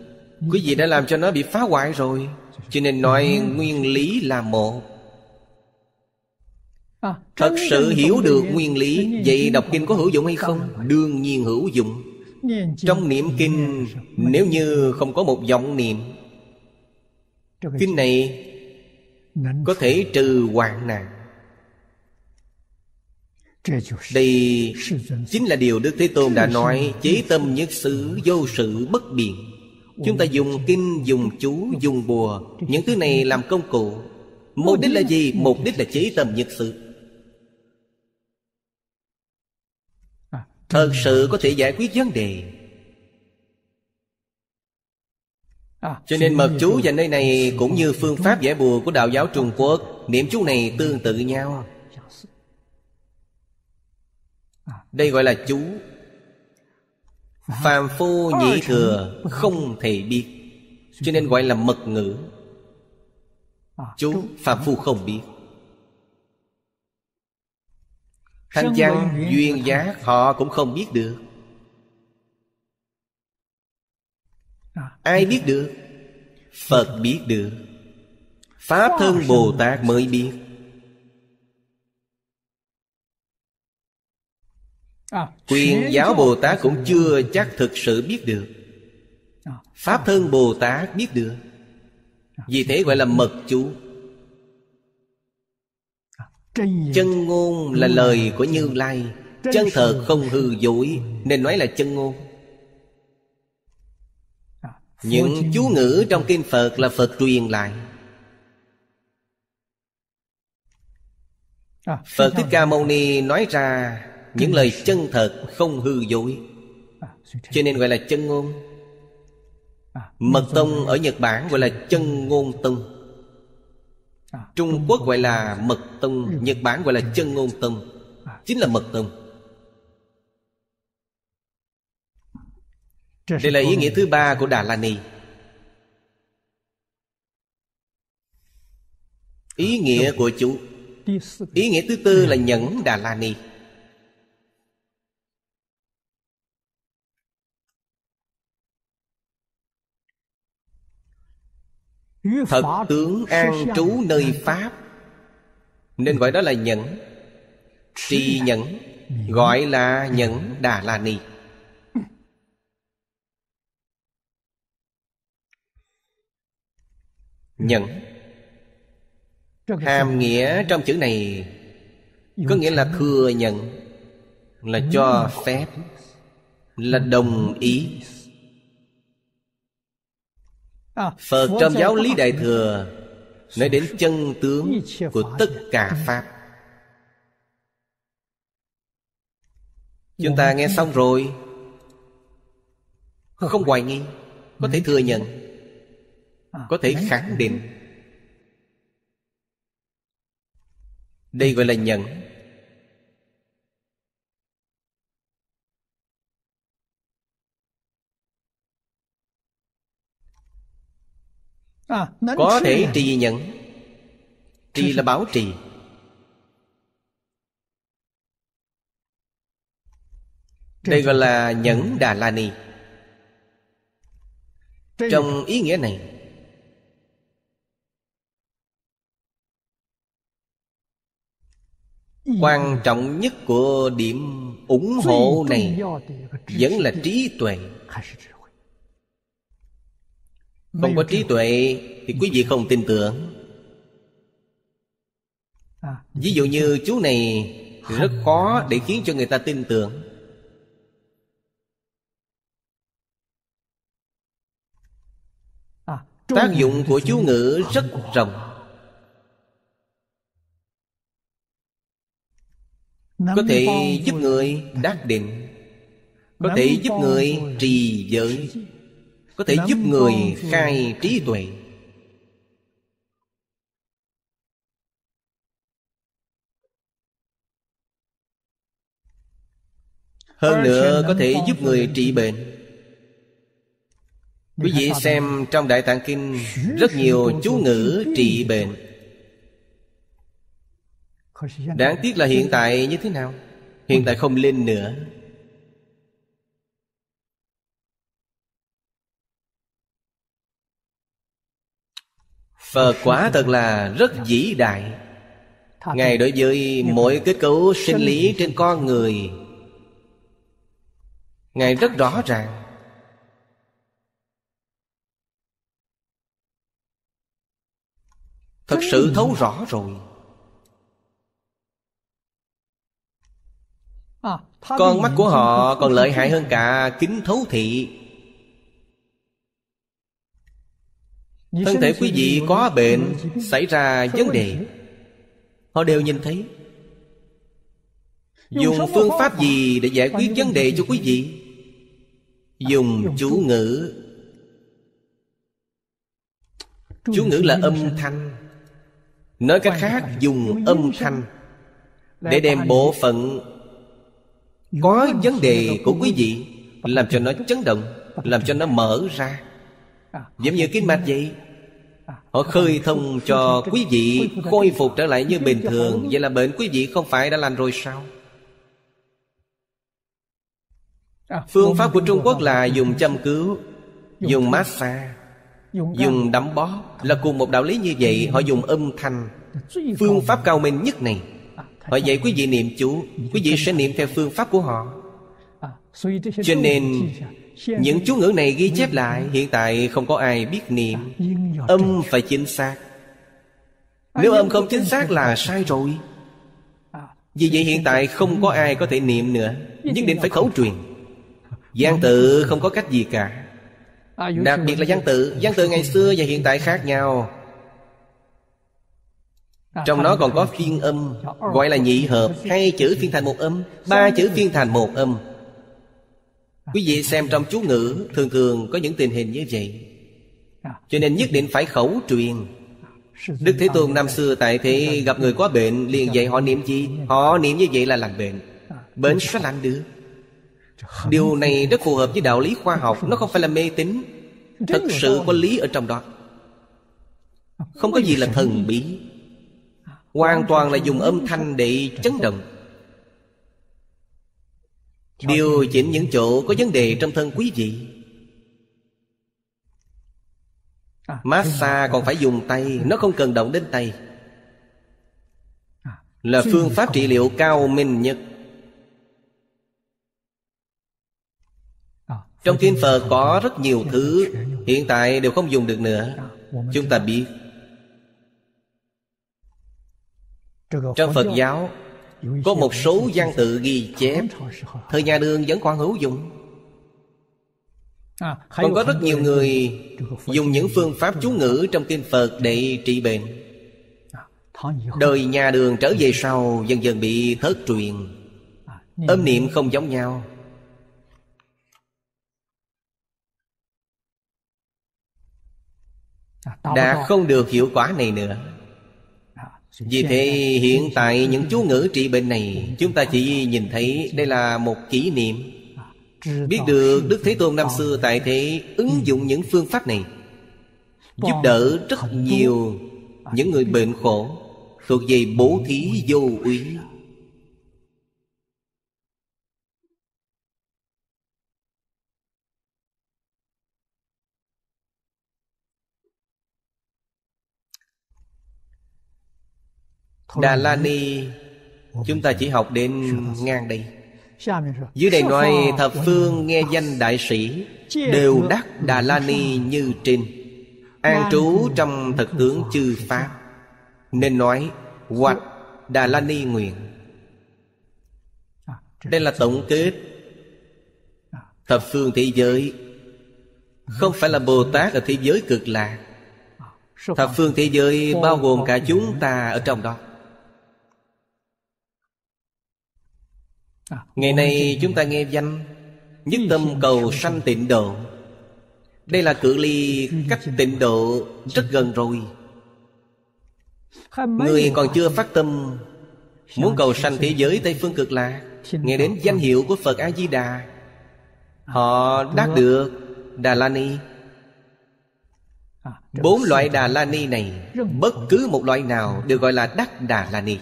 Quý vị đã làm cho nó bị phá hoại rồi. Cho nên nói nguyên lý là một. Thật sự hiểu được nguyên lý Vậy đọc kinh có hữu dụng hay không? Đương nhiên hữu dụng. Trong niệm kinh Nếu như không có một vọng niệm Kinh này Có thể trừ hoạn nạn đây chính là điều Đức Thế Tôn đã nói Chế tâm nhất xứ vô sự bất biện. Chúng ta dùng kinh, dùng chú, dùng bùa Những thứ này làm công cụ. Mục đích là gì? Mục đích là chế tâm nhất xứ. Thật sự có thể giải quyết vấn đề. Cho nên mật chú và nơi này Cũng như phương pháp giải bùa của đạo giáo Trung Quốc Niệm chú này tương tự nhau đây gọi là chú. Phàm phu nhị thừa không thể biết cho nên gọi là mật ngữ. Chú phàm phu không biết. Thanh văn duyên giá họ cũng không biết được. Ai biết được? Phật biết được. Pháp thân bồ tát mới biết. Quyền giáo Bồ Tát cũng chưa chắc thực sự biết được. Pháp thân Bồ Tát biết được. Vì thế gọi là mật chú. Chân ngôn là lời của Như Lai. Chân thật không hư dối Nên nói là chân ngôn. Những chú ngữ trong kinh Phật là Phật truyền lại. Phật Thích Ca Mâu Ni nói ra những lời chân thật không hư dối. Cho nên gọi là chân ngôn. Mật tông ở Nhật Bản gọi là chân ngôn tông. Trung Quốc gọi là mật tông, Nhật Bản gọi là chân ngôn tông. Chính là mật tông. Đây là ý nghĩa thứ ba của Đà La Ni. Ý nghĩa của chú. Ý nghĩa thứ tư là nhẫn Đà La Ni. Thật tướng an trú nơi Pháp. Nên gọi đó là nhẫn. Trì nhẫn. Gọi là nhẫn Đà La Ni. Nhẫn. Hàm nghĩa trong chữ này Có nghĩa là thừa nhận Là cho phép Là đồng ý Phật trong giáo lý Đại Thừa Nói đến chân tướng của tất cả Pháp. Chúng ta nghe xong rồi. Không hoài nghi. Có thể thừa nhận. Có thể khẳng định. Đây gọi là nhận Có thể trì nhận. Trì là bảo trì. Đây gọi là nhẫn Đà La Ni. Trong ý nghĩa này Quan trọng nhất của điểm ủng hộ này Vẫn là trí tuệ Không có trí tuệ Thì quý vị không tin tưởng. Ví dụ như chú này Rất khó để khiến cho người ta tin tưởng. Tác dụng của chú ngữ rất rộng. Có thể giúp người đắc định. Có thể giúp người trì giới Có thể giúp người khai trí tuệ. Hơn nữa có thể giúp người trị bệnh. Quý vị xem trong Đại Tạng Kinh Rất nhiều chú ngữ trị bệnh. Đáng tiếc là hiện tại như thế nào? Hiện tại không lên nữa Phật quả thật là rất vĩ đại. Ngài đối với mỗi kết cấu sinh lý trên con người, Ngài rất rõ ràng. Thật sự thấu rõ rồi. Con mắt của họ còn lợi hại hơn cả kính thấu thị. Thân thể quý vị có bệnh Xảy ra vấn đề. Họ đều nhìn thấy. Dùng phương pháp gì để giải quyết vấn đề cho quý vị? Dùng chú ngữ. Chú ngữ là âm thanh. Nói cách khác dùng âm thanh Để đem bộ phận có vấn đề của quý vị Làm cho nó chấn động Làm cho nó mở ra Giống như kinh mạch vậy. Họ khơi thông cho quý vị Khôi phục trở lại như bình thường. Vậy là bệnh quý vị không phải đã lành rồi sao? Phương pháp của Trung Quốc là dùng châm cứu Dùng massage Dùng đấm bó Là cùng một đạo lý như vậy Họ dùng âm thanh. Phương pháp cao minh nhất này. Họ dạy quý vị niệm chú. Quý vị sẽ niệm theo phương pháp của họ. Cho nên Những chú ngữ này ghi chép lại Hiện tại không có ai biết niệm. Âm phải chính xác. Nếu âm không chính xác là sai rồi. Vì vậy hiện tại không có ai có thể niệm nữa. Nhất định phải khẩu truyền. Giang tự không có cách gì cả. Đặc biệt là văn tự. Văn tự ngày xưa và hiện tại khác nhau. Trong đó còn có phiên âm Gọi là nhị hợp. Hai chữ phiên thành một âm Ba chữ phiên thành một âm Quý vị xem trong chú ngữ Thường thường có những tình hình như vậy. Cho nên nhất định phải khẩu truyền. Đức Thế Tôn năm xưa tại thế gặp người có bệnh, liền dạy họ niệm gì? Họ niệm như vậy là lành bệnh. Bệnh sẽ lành được. Điều này rất phù hợp với đạo lý khoa học. Nó không phải là mê tín. Thật sự có lý ở trong đó. Không có gì là thần bí. Hoàn toàn là dùng âm thanh để chấn động. Điều chỉnh những chỗ có vấn đề trong thân quý vị. Massage còn phải dùng tay Nó không cần động đến tay. Là phương pháp trị liệu cao minh nhất. Trong thiên Phật có rất nhiều thứ Hiện tại đều không dùng được nữa. Chúng ta biết. Trong Phật giáo Có một số văn tự ghi chép. Thời nhà đường vẫn còn hữu dụng. Còn có rất nhiều người Dùng những phương pháp chú ngữ trong kinh Phật để trị bệnh. Đời nhà đường trở về sau Dần dần bị thất truyền. Âm niệm không giống nhau. Đã không được hiệu quả này nữa vì thế, hiện tại những chú ngữ trị bệnh này, Chúng ta chỉ nhìn thấy đây là một kỷ niệm. Biết được Đức Thế Tôn năm xưa tại thế ứng dụng những phương pháp này, Giúp đỡ rất nhiều những người bệnh khổ Thuộc về bố thí vô úy. Đà La Ni Chúng ta chỉ học đến ngang đây. Dưới đây nói thập phương nghe danh đại sĩ Đều đắc Đà La Ni như trên. An trú trong thật tướng chư Pháp. Nên nói Hoặc Đà La Ni nguyện. Đây là tổng kết. Thập phương thế giới Không phải là Bồ Tát ở thế giới cực lạc. Thập phương thế giới bao gồm cả chúng ta ở trong đó Ngày nay chúng ta nghe danh Nhất tâm cầu sanh tịnh độ. Đây là cự ly cách tịnh độ rất gần rồi. Người còn chưa phát tâm Muốn cầu sanh thế giới Tây Phương Cực Lạc Nghe đến danh hiệu của Phật A-di-đà. Họ đắc được Đà La Ni Bốn loại Đà La Ni này Bất cứ một loại nào đều gọi là đắc Đà La Ni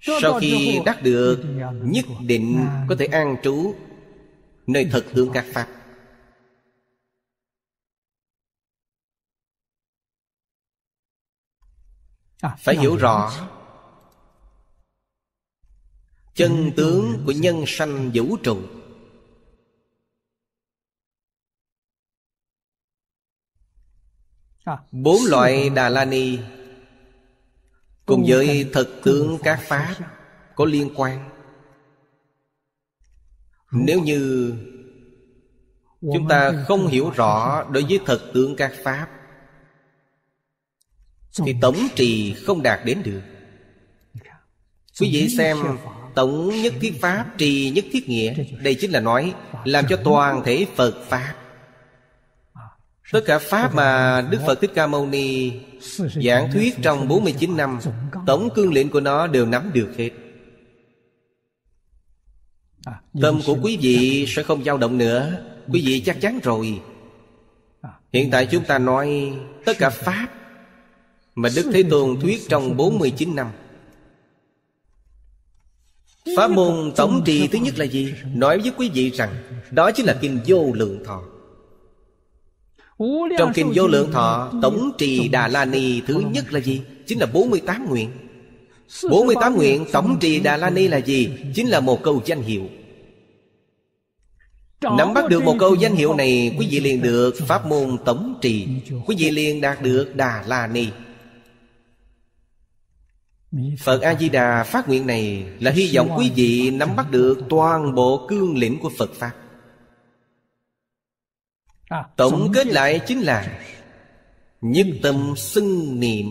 Sau khi đắc được Nhất định có thể an trú Nơi thật tướng các Pháp. Phải hiểu rõ. Chân tướng của nhân sanh vũ trụ. Bốn loại Đà La Ni Cùng với thật tướng các Pháp Có liên quan. Nếu như Chúng ta không hiểu rõ Đối với thật tướng các Pháp Thì tổng trì không đạt đến được. Quý vị xem Tổng nhất thiết Pháp Trì nhất thiết nghĩa Đây chính là nói Làm cho toàn thể Phật Pháp Tất cả Pháp mà Đức Phật Thích Ca Mâu Ni Giảng thuyết trong 49 năm, Tổng cương lĩnh của nó đều nắm được hết. Tâm của quý vị sẽ không dao động nữa. Quý vị chắc chắn rồi. Hiện tại chúng ta nói Tất cả Pháp Mà Đức Thế Tôn thuyết trong 49 năm. Pháp môn tổng trì thứ nhất là gì? Nói với quý vị rằng, Đó chính là Kinh Vô Lượng Thọ. Trong Kinh Vô Lượng Thọ, Tổng trì Đà La Ni thứ nhất là gì? Chính là 48 nguyện. 48 nguyện, tổng trì Đà La Ni là gì? Chính là một câu danh hiệu. Nắm bắt được một câu danh hiệu này, Quý vị liền được pháp môn tổng trì. Quý vị liền đạt được Đà La Ni. Phật A-di-đà phát nguyện này Là hy vọng quý vị nắm bắt được toàn bộ cương lĩnh của Phật Pháp. Tổng kết lại chính là Nhất tâm xưng niệm.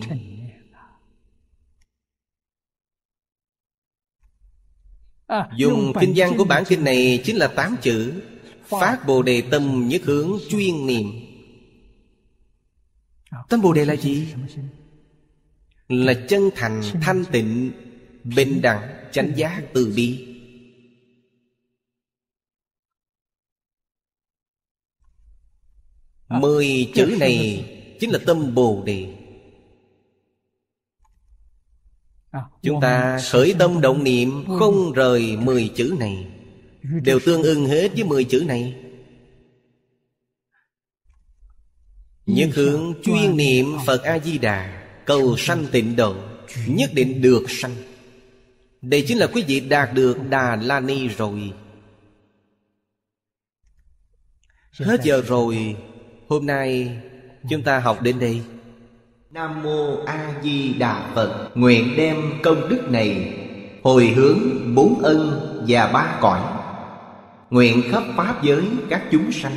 Dùng kinh văn của bản kinh này chính là tám chữ. Phát Bồ Đề tâm nhất hướng chuyên niệm. Tâm Bồ Đề là gì? Là chân thành, thanh tịnh, bình đẳng, chánh giác, từ bi Mười chữ [LAUGHS] này chính là tâm Bồ Đề. Chúng ta khởi tâm động niệm không rời mười chữ này. Đều tương ưng hết với mười chữ này. Nhất hướng chuyên niệm Phật A-di-đà Cầu sanh tịnh độ Nhất định được sanh. Đây chính là quý vị đạt được Đà La Ni rồi. Hết giờ rồi Hôm nay, chúng ta học đến đây. Nam Mô A Di Đà Phật. Nguyện đem công đức này Hồi hướng bốn ân và ba cõi. Nguyện khắp Pháp giới các chúng sanh,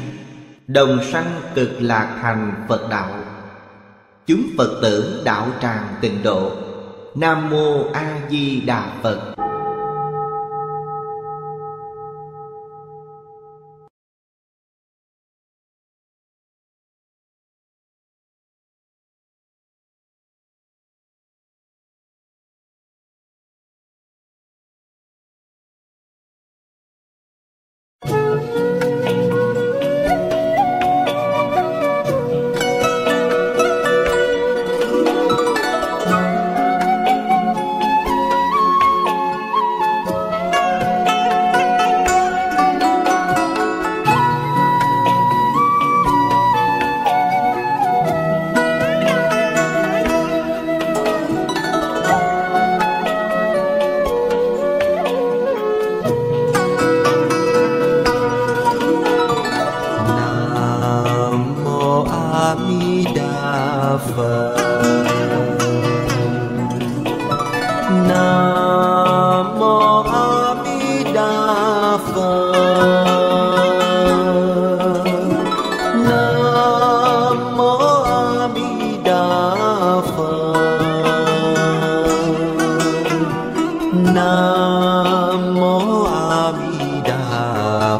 Đồng sanh cực lạc thành Phật đạo. Chúng Phật tử đạo tràng tịnh độ. Nam Mô A Di Đà Phật.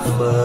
But.